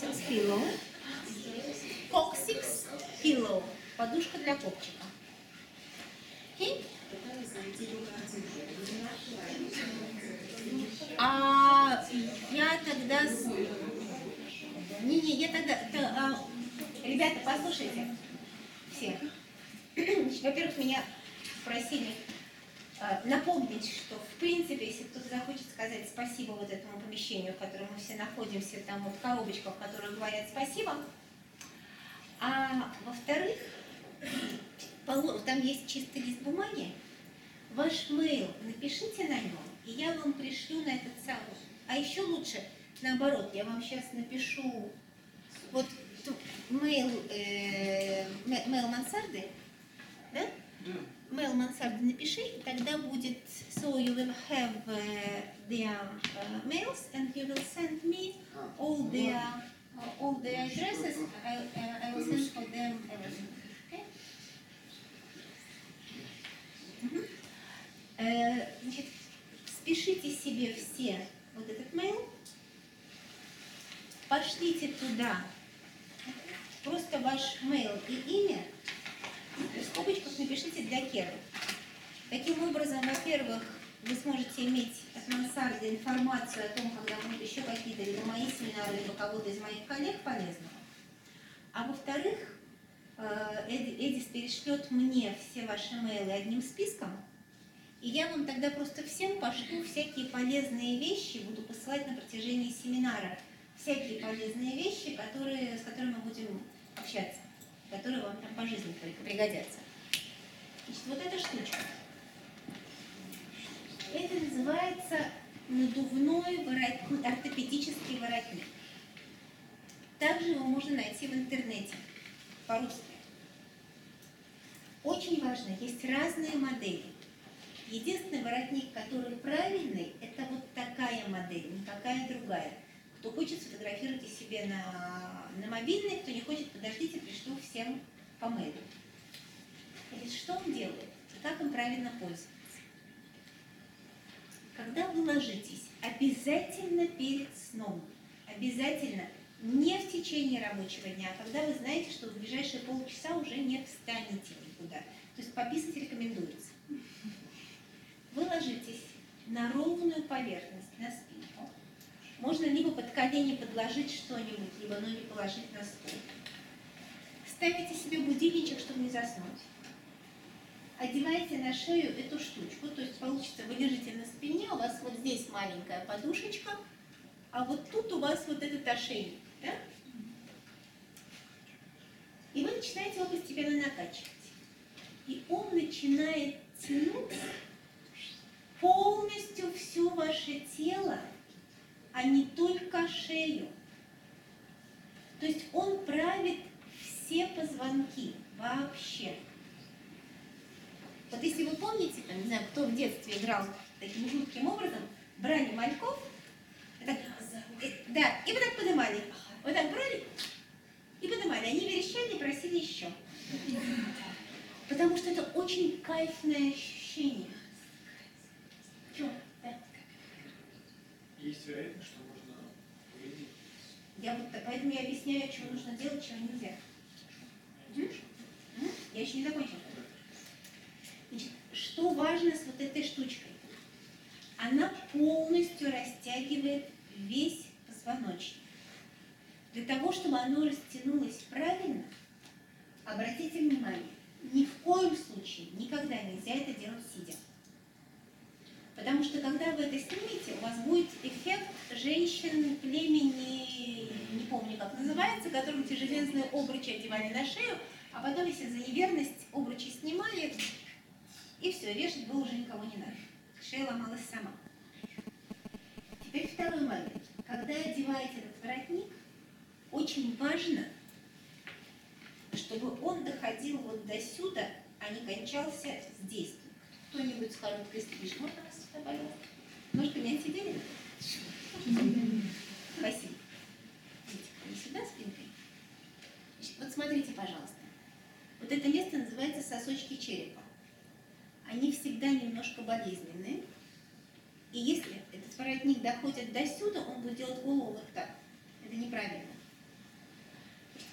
английском Coccyx Pillow. Coccyx Pillow. Подушка для копчика. Окей? А я тогда... с- Не-не, я тогда... та- а, Ребята, послушайте. Все. Значит, Во-первых, меня просили э, напомнить, что в принципе, если кто-то захочет сказать спасибо вот этому помещению, в котором мы все находимся, там вот коробочках, которые говорят спасибо. А во-вторых, поло- там есть чистый лист бумаги, ваш mail напишите на нем, и я вам пришлю на этот самый. А еще лучше, наоборот, я вам сейчас напишу вот ту- mail, э, ме- mail мансарды, да? Mail мансарды напиши, и тогда будет so you will have uh, their uh, mails and you will send me all their uh, all their addresses. I, uh, I will send for them everything. Okay? Э, Значит, спешите себе все вот этот mail, пошлите туда просто ваш mail и имя, в скобочках напишите для Керы. Таким образом, во-первых, вы сможете иметь от мансарды информацию о том, когда будут еще какие-то либо мои семинары, либо кого-то из моих коллег полезного. А во-вторых, э, Эди- Эдис перешлет мне все ваши мейлы одним списком, и я вам тогда просто всем пошлю всякие полезные вещи, буду посылать на протяжении семинара всякие полезные вещи, которые, с которыми мы будем общаться, которые вам там по жизни при- пригодятся. Значит, вот эта штучка. Это называется надувной воротник, ортопедический воротник. Также его можно найти в интернете по-русски. Очень важно, есть разные модели. Единственный воротник, который правильный, это вот такая модель, никакая другая. Кто хочет, сфотографируйте себе на, на мобильный, кто не хочет, подождите, пришлю всем по мейлу. Значит, что он делает и как им правильно пользоваться? Когда вы ложитесь, обязательно перед сном, обязательно не в течение рабочего дня, когда вы знаете, что в ближайшие полчаса уже не встанете никуда. То есть пописать рекомендуется. Вы ложитесь на ровную поверхность, на спинку. Можно либо под колени подложить что-нибудь, либо ноги положить на стол. Ставите себе будильничек, чтобы не заснуть. Одеваете на шею эту штучку, то есть получится, вы лежите на спине, у вас вот здесь маленькая подушечка, а вот тут у вас вот этот ошейник, да? И вы начинаете его постепенно накачивать. И он начинает тянуть полностью все ваше тело, а не только шею. То есть он правит все позвонки вообще. Вот если вы помните, там, не знаю, кто в детстве играл таким жутким образом, брали мальков, и так, и- да, и вот так поднимали. Вот так брали и поднимали. Они верещали и просили еще. Потому что это очень кайфное ощущение. Да. Есть вероятность, что можно увидеть. Я вот поэтому я объясняю, чего нужно делать, чего нельзя. Я еще не закончила. Что важно с вот этой штучкой? Она полностью растягивает весь позвоночник. Для того, чтобы оно растянулось правильно, обратите внимание, ни в коем случае никогда нельзя это делать сидя. Потому что когда вы это снимете, у вас будет эффект женщин племени, не помню как называется, которым эти железные обручи одевали на шею, а потом, если за неверность обручи снимали, и все, вешать было уже никого не надо. Шея ломалась сама. Теперь второй момент. Когда одеваете этот воротник, очень важно, чтобы он доходил вот до сюда, а не кончался здесь. Кто-нибудь с короткой стрижкой, можно вас сюда, пожалуйста? Может, меня сидели? Спасибо. Не сюда спинкой. Значит, вот смотрите, пожалуйста. Вот это место называется сосочки черепа. Они всегда немножко болезненные. И если этот воротник доходит до сюда, он будет делать голову вот так. Это неправильно.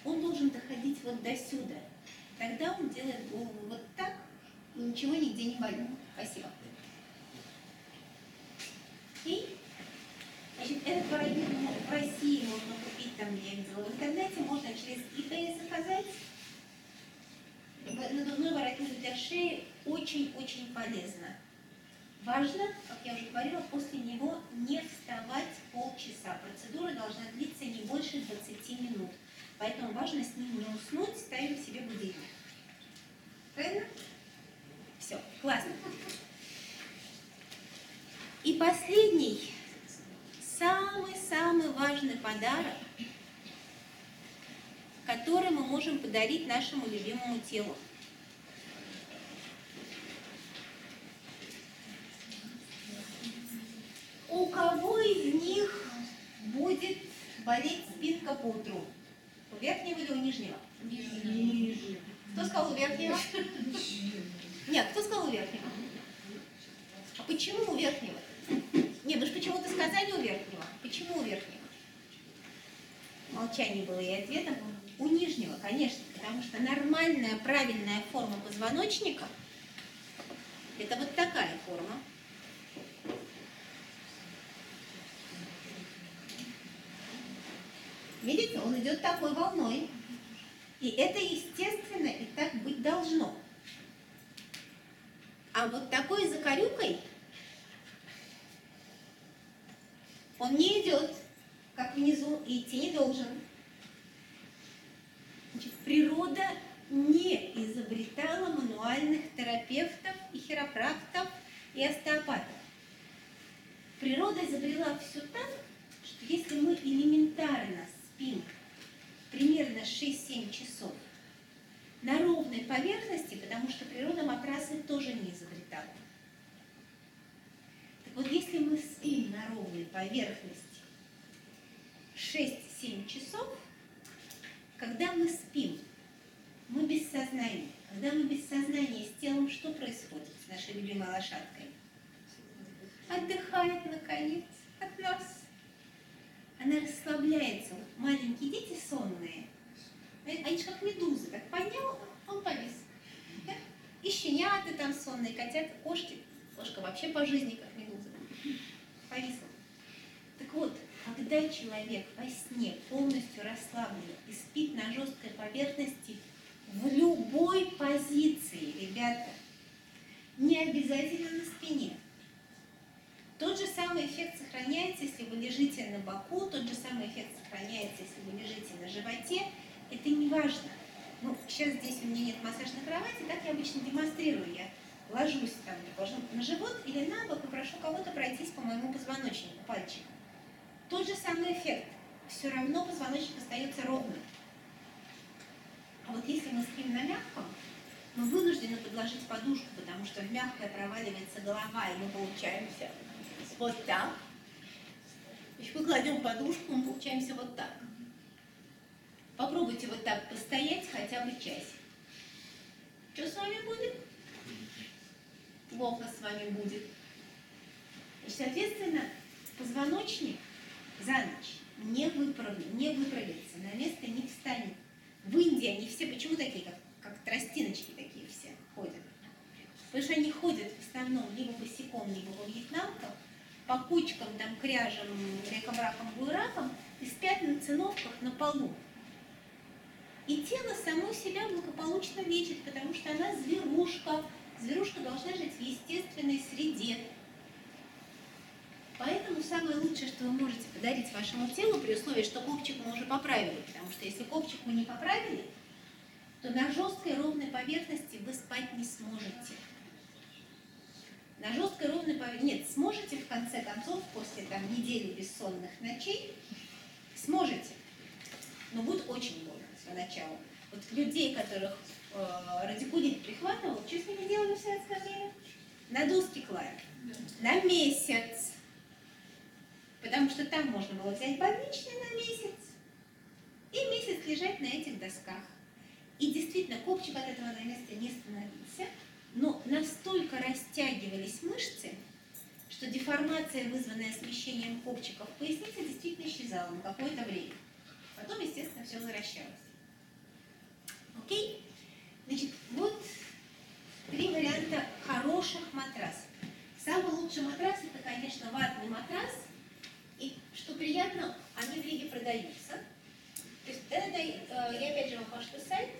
Он должен доходить вот до сюда. Тогда он делает голову вот так, и ничего нигде не болит. Спасибо. Окей? Значит, этот воротник в России можно купить, там я видела в интернете, можно через eBay заказать. Надувной воротник для шеи очень-очень полезно. Важно, как я уже говорила, после него не вставать полчаса. Процедура должна длиться не больше 20 минут. Поэтому важно с ним не уснуть, ставим себе будильник. Правильно? Все, классно. И последний, самый-самый важный подарок, который мы можем подарить нашему любимому телу. У кого из них будет болеть спинка по утру? У верхнего или у нижнего? Ниже. Кто сказал у верхнего? Нет, кто сказал у верхнего? А почему у верхнего? Нет, вы же почему-то сказали у верхнего. Почему у верхнего? Молчание было и ответом. У нижнего, конечно, потому что нормальная, правильная форма позвоночника – это вот такая форма. Видите, идет такой волной. И это естественно, и так быть должно. А вот такой закорюкой он не идет, как внизу, и идти не должен. Значит, природа не изобретала мануальных терапевтов и хиропрактов и остеопатов. Природа изобрела все так, что если мы элементарно спим примерно 6-7 часов на ровной поверхности, потому что природа матрасы тоже не изобретала. Так вот, если мы спим на ровной поверхности 6-7 часов, когда мы спим, мы без сознания. Когда мы без сознания с телом, что происходит с нашей любимой лошадкой? Отдыхает, наконец, от нас. Она расслабляется. Вот маленькие дети сонные. они же как медузы, так поднял, он повис. И щенята там сонные, котята, кошки. Кошка вообще по жизни как медуза. Повисла. Так вот, когда человек во сне полностью расслаблен и спит на жесткой поверхности в любой позиции, ребята, не обязательно на спине. Тот же самый эффект сохраняется, если вы лежите на боку, тот же самый эффект сохраняется, если вы лежите на животе. Это не важно. Ну, сейчас здесь у меня нет массажной кровати, так я обычно демонстрирую. Я ложусь там, предположим, на живот или на бок и прошу кого-то пройтись по моему позвоночнику пальчиком. Тот же самый эффект. Все равно позвоночник остается ровным. А вот если мы спим на мягком, мы вынуждены подложить подушку, потому что в мягкое проваливается голова, и мы получаемся вот так. Если мы кладем подушку, мы получаемся вот так. Попробуйте вот так постоять хотя бы часик. Что с вами будет? Плохо с вами будет. Значит, соответственно, позвоночник за ночь не, выправ- не выправится, на место не встанет. В Индии они все почему такие, как, как тростиночки такие все ходят? Потому что они ходят в основном либо босиком, либо во вьетнамках, по кучкам, там, кряжам, ракам, буеракам, и спят на циновках на полу. И тело само себя благополучно лечит, потому что она зверушка. Зверушка должна жить в естественной среде. Поэтому самое лучшее, что вы можете подарить вашему телу, при условии, что копчик мы уже поправили. Потому что если копчик мы не поправили, то на жесткой ровной поверхности вы спать не сможете. На жесткой ровной поверхности... Нет, сможете в конце концов, после там, недели бессонных ночей, сможете. Но будет очень больно поначалу. Вот людей, которых э, радикулит прихватывал, что с ними делали в советское время? На доски клали. На месяц. Потому что там можно было взять больничный на месяц и месяц лежать на этих досках. И действительно, копчик от этого на месте не становился, но настолько растягивались мышцы, что деформация, вызванная смещением копчика в пояснице, действительно исчезала на какое-то время. Потом, естественно, все возвращалось. Окей? Значит, вот три варианта хороших матрасов. Самый лучший матрас это, конечно, ватный матрас. И что приятно, они в Риге продаются. То есть это, э, я опять же вам пошлю сайт.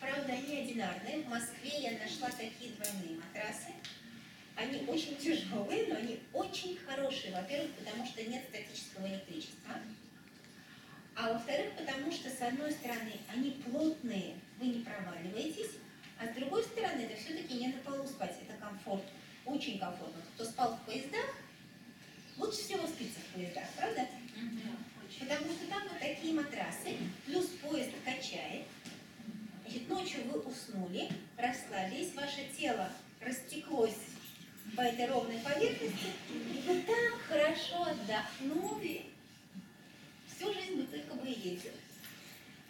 Правда, они одинарные. В Москве я нашла такие двойные матрасы. Они очень тяжелые, но они очень хорошие. Во-первых, потому что нет статического электричества. А во-вторых, потому что, с одной стороны, они плотные, вы не проваливаетесь, а с другой стороны, это все-таки не на полу спать, это комфорт, очень комфортно. Кто спал в поездах, лучше всего спится в поездах, правда? Потому что там вот такие матрасы, плюс поезд качает. Значит, ночью вы уснули, расслабились, ваше тело растеклось по этой ровной поверхности, и вы так хорошо отдохнули, всю жизнь вы только бы ездили.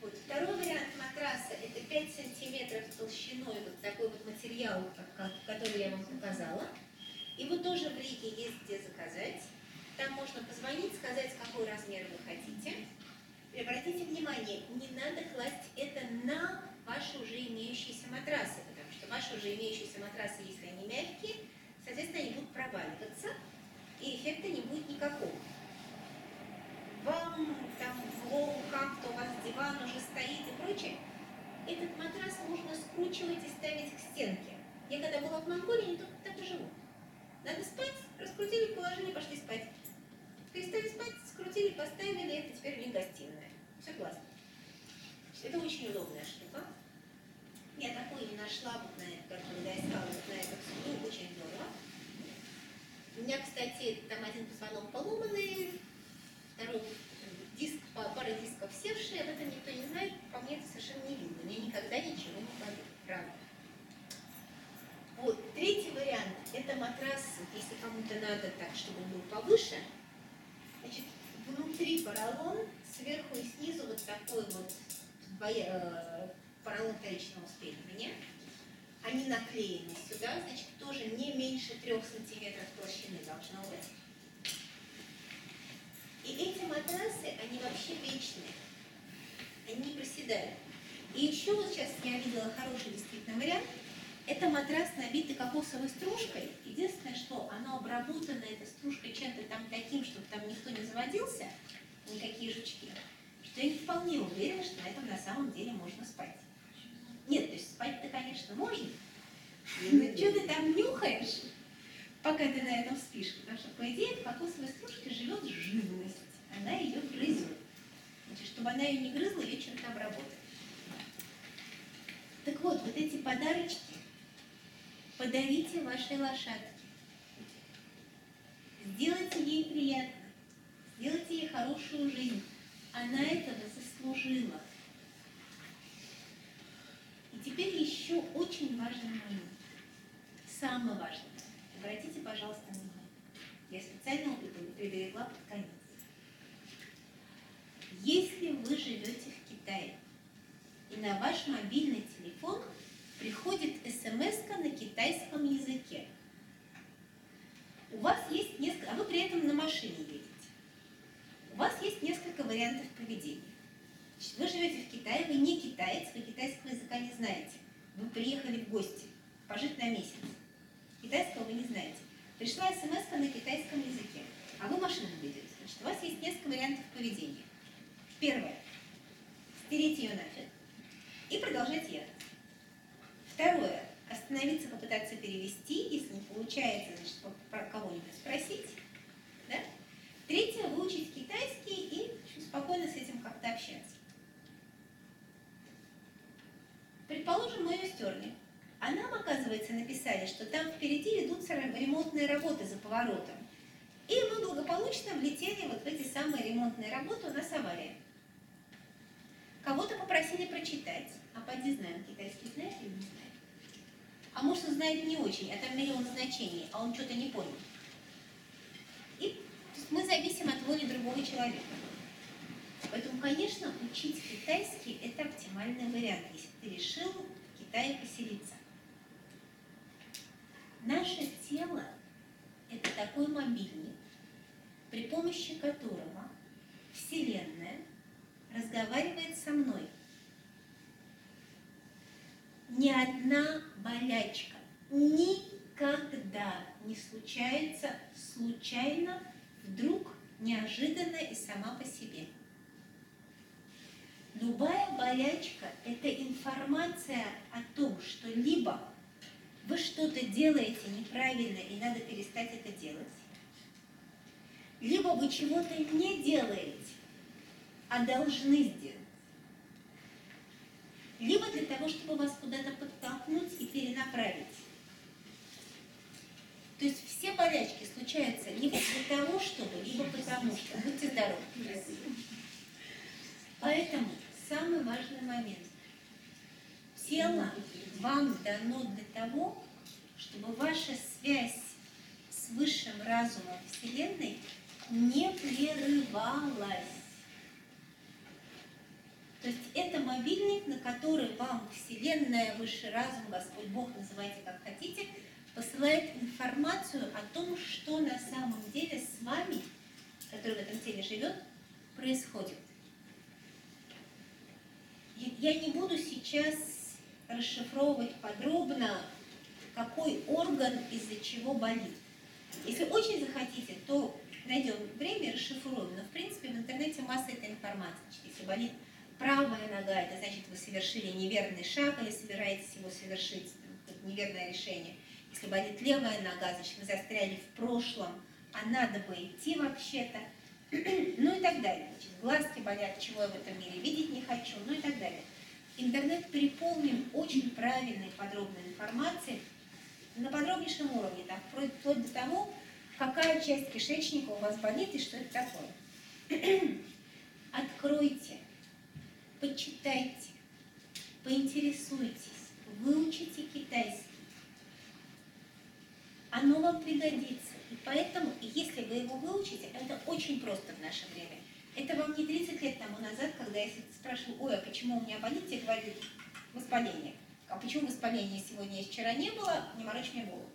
Вот. Второй вариант матраса – это 5 сантиметров толщиной, вот такой вот материал, который я вам показала. Его тоже в Риге есть где заказать. Там можно позвонить, сказать, какой размер вы хотите. И обратите внимание, не надо класть это на ваши уже имеющиеся матрасы, потому что ваши уже имеющиеся матрасы, если они мягкие, соответственно, они будут проваливаться, и эффекта не будет никакого вам там в лом как-то у вас диван уже стоит и прочее, этот матрас можно скручивать и ставить к стенке. Я когда была в Монголии, они тут так и живут. Надо спать, раскрутили, положили, пошли спать. Перестали спать, скрутили, поставили, это теперь у гостиная. Все классно. Это очень удобная штука. Я такой не нашла, вот на это, когда искала вот на этот суду, очень здорово. У меня, кстати, там один позвонок поломанный, второй диск, па- пара дисков севшие, об этом никто не знает, по мне это совершенно не видно. Мне никогда ничего не болит, правда. Вот, третий вариант, это матрас, если кому-то надо так, чтобы он был повыше, значит, внутри поролон, сверху и снизу вот такой вот двое- э, поролон вторичного спиливания. Они наклеены сюда, значит, тоже не меньше трех сантиметров толщины должно быть. И эти матрасы, они вообще вечные. Они проседают. И еще вот сейчас я видела хороший действительно вариант. Это матрас, набитый кокосовой стружкой. Единственное, что оно обработано, эта стружка чем-то там таким, чтобы там никто не заводился, никакие жучки, что я не вполне уверена, что на этом на самом деле можно спать. Нет, то есть спать-то, конечно, можно. Но что ты там нюхаешь, пока ты на этом спишь? Потому что, по идее, в кокосовой стружке живет живность. Она ее грызет. Значит, чтобы она ее не грызла, ее чем-то обработать. Так вот, вот эти подарочки подарите вашей лошадке. Сделайте ей приятно. Сделайте ей хорошую жизнь. Она этого заслужила. И теперь еще очень важный момент. Самый важный. Обратите, пожалуйста, внимание. Я специально приберегла под конец. Если вы живете в Китае, и на ваш мобильный телефон приходит смс на китайском языке. У вас есть несколько, а вы при этом на машине едете. У вас есть несколько вариантов поведения. Значит, вы живете в Китае, вы не китаец, вы китайского языка не знаете. Вы приехали в гости, пожить на месяц. Китайского вы не знаете. Пришла смс на китайском языке, а вы машину ведете. Значит, у вас есть несколько вариантов поведения. Первое. Стереть ее нафиг и продолжать ехать. Второе. Остановиться, попытаться перевести. Если не получается, значит, про кого-нибудь спросить. Да? Третье. Выучить китайский и спокойно с этим как-то общаться. Предположим, мы ее стерли. А нам, оказывается, написали, что там впереди ведутся ремонтные работы за поворотом. И мы благополучно влетели вот в эти самые ремонтные работы, у нас авария. Кого-то попросили прочитать. А поди знаем, китайский знает или не знает? А может, он знает не очень, а там миллион значений, а он что-то не понял. И мы зависим от воли другого человека. Поэтому, конечно, учить китайский – это оптимальный вариант, если ты решил в Китае поселиться. Наше тело – это такой мобильник, при помощи которого Вселенная разговаривает со мной. Ни одна болячка никогда не случается случайно, вдруг, неожиданно и сама по себе. Любая болячка – это информация о том, что либо вы что-то делаете неправильно и надо перестать это делать, либо вы чего-то не делаете, а должны сделать. Либо для того, чтобы вас куда-то подтолкнуть и перенаправить. То есть все болячки случаются либо для того, чтобы, либо потому что. Будьте здоровы. Поэтому самый важный момент. Тело вам дано для того, чтобы ваша связь с высшим разумом Вселенной не прерывалась. То есть это мобильник, на который вам Вселенная, Высший разум, Господь Бог, называйте как хотите, посылает информацию о том, что на самом деле с вами, который в этом теле живет, происходит. Я не буду сейчас расшифровывать подробно, какой орган из-за чего болит. Если очень захотите, то найдем время, расшифруем. Но, в принципе, в интернете масса этой информации. Если болит правая нога, это значит, вы совершили неверный шаг или собираетесь его совершить, неверное решение. Если болит левая нога, значит, вы застряли в прошлом, а надо бы идти вообще-то. ну и так далее. Значит, глазки болят, чего я в этом мире видеть не хочу, ну и так далее. Интернет переполнен очень правильной подробной информацией на подробнейшем уровне, так, вплоть до того, какая часть кишечника у вас болит и что это такое. Откройте, почитайте, поинтересуйтесь, выучите китайский. Оно вам пригодится. И поэтому, если вы его выучите, это очень просто в наше время. Это вам не 30 лет тому назад, когда я спрашиваю, ой, а почему у меня болит, я говорю, воспаление. А почему воспаления сегодня и вчера не было, не морочь мне голову.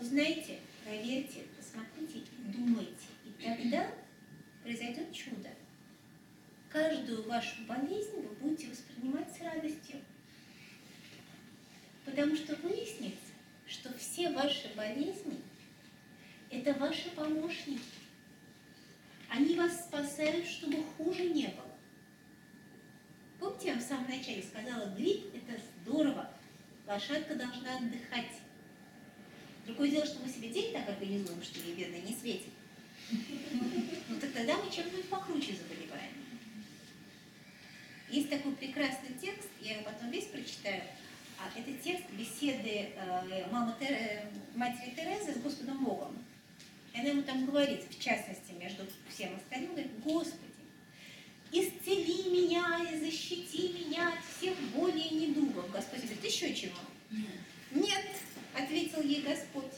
Узнайте, проверьте, посмотрите думайте. И тогда произойдет чудо. каждую вашу болезнь вы будете воспринимать с радостью. Потому что выяснится, что все ваши болезни – это ваши помощники. Они вас спасают, чтобы хуже не было. Помните, я вам в самом начале сказала, грипп – это здорово, лошадка должна отдыхать. Другое дело, что мы себе день так организуем, что ей бедной не светит. Ну так тогда мы чем-нибудь покруче заболеваем. Есть такой прекрасный текст, я его потом весь прочитаю. А это текст беседы э, мамы Тер- э, матери Терезы с Господом Богом. Она ему там говорит, в частности, между всем остальным, говорит, Господи, исцели меня и защити меня от всех болей и недугов. Господь говорит, еще чего? Нет, ответил ей Господь,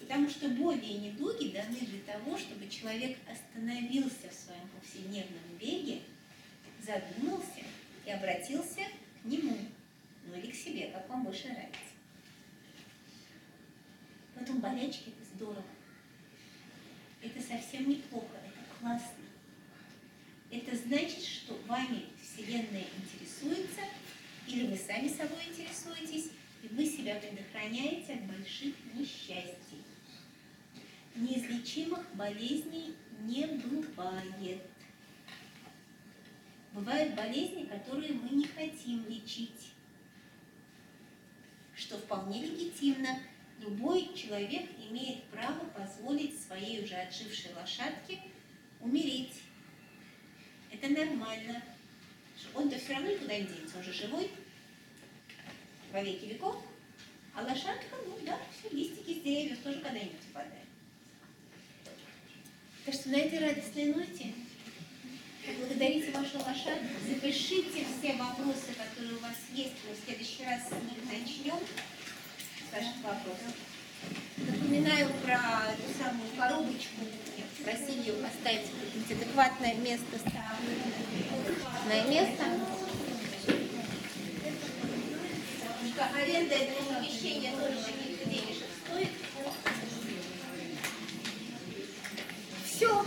потому что боли и недуги даны для того, чтобы человек остановился в своем повседневном беге, задумался и обратился к нему, ну или к себе, как вам больше нравится. Поэтому болячки – это здорово. Это совсем неплохо, это классно. Это значит, что вами Вселенная интересуется, или вы сами собой интересуетесь, и вы себя предохраняете от больших несчастий. Неизлечимых болезней не бывает. Бывают болезни, которые мы не хотим лечить, что вполне легитимно. Любой человек имеет право позволить своей уже отжившей лошадке умереть. Это нормально. Он-то все равно никуда не денется, он же живой во веки веков. А лошадка, ну да, все, листики с деревьев тоже когда-нибудь выпадают. Так что на этой радостной ноте благодарите вашу лошадку, запишите все вопросы, которые у вас есть, мы в следующий раз с них начнем, скажет вопрос. Напоминаю про ту самую коробочку. Просили ее поставить адекватное место, адекватное место. Аренда этого помещения тоже каких-то денежек стоит. Все.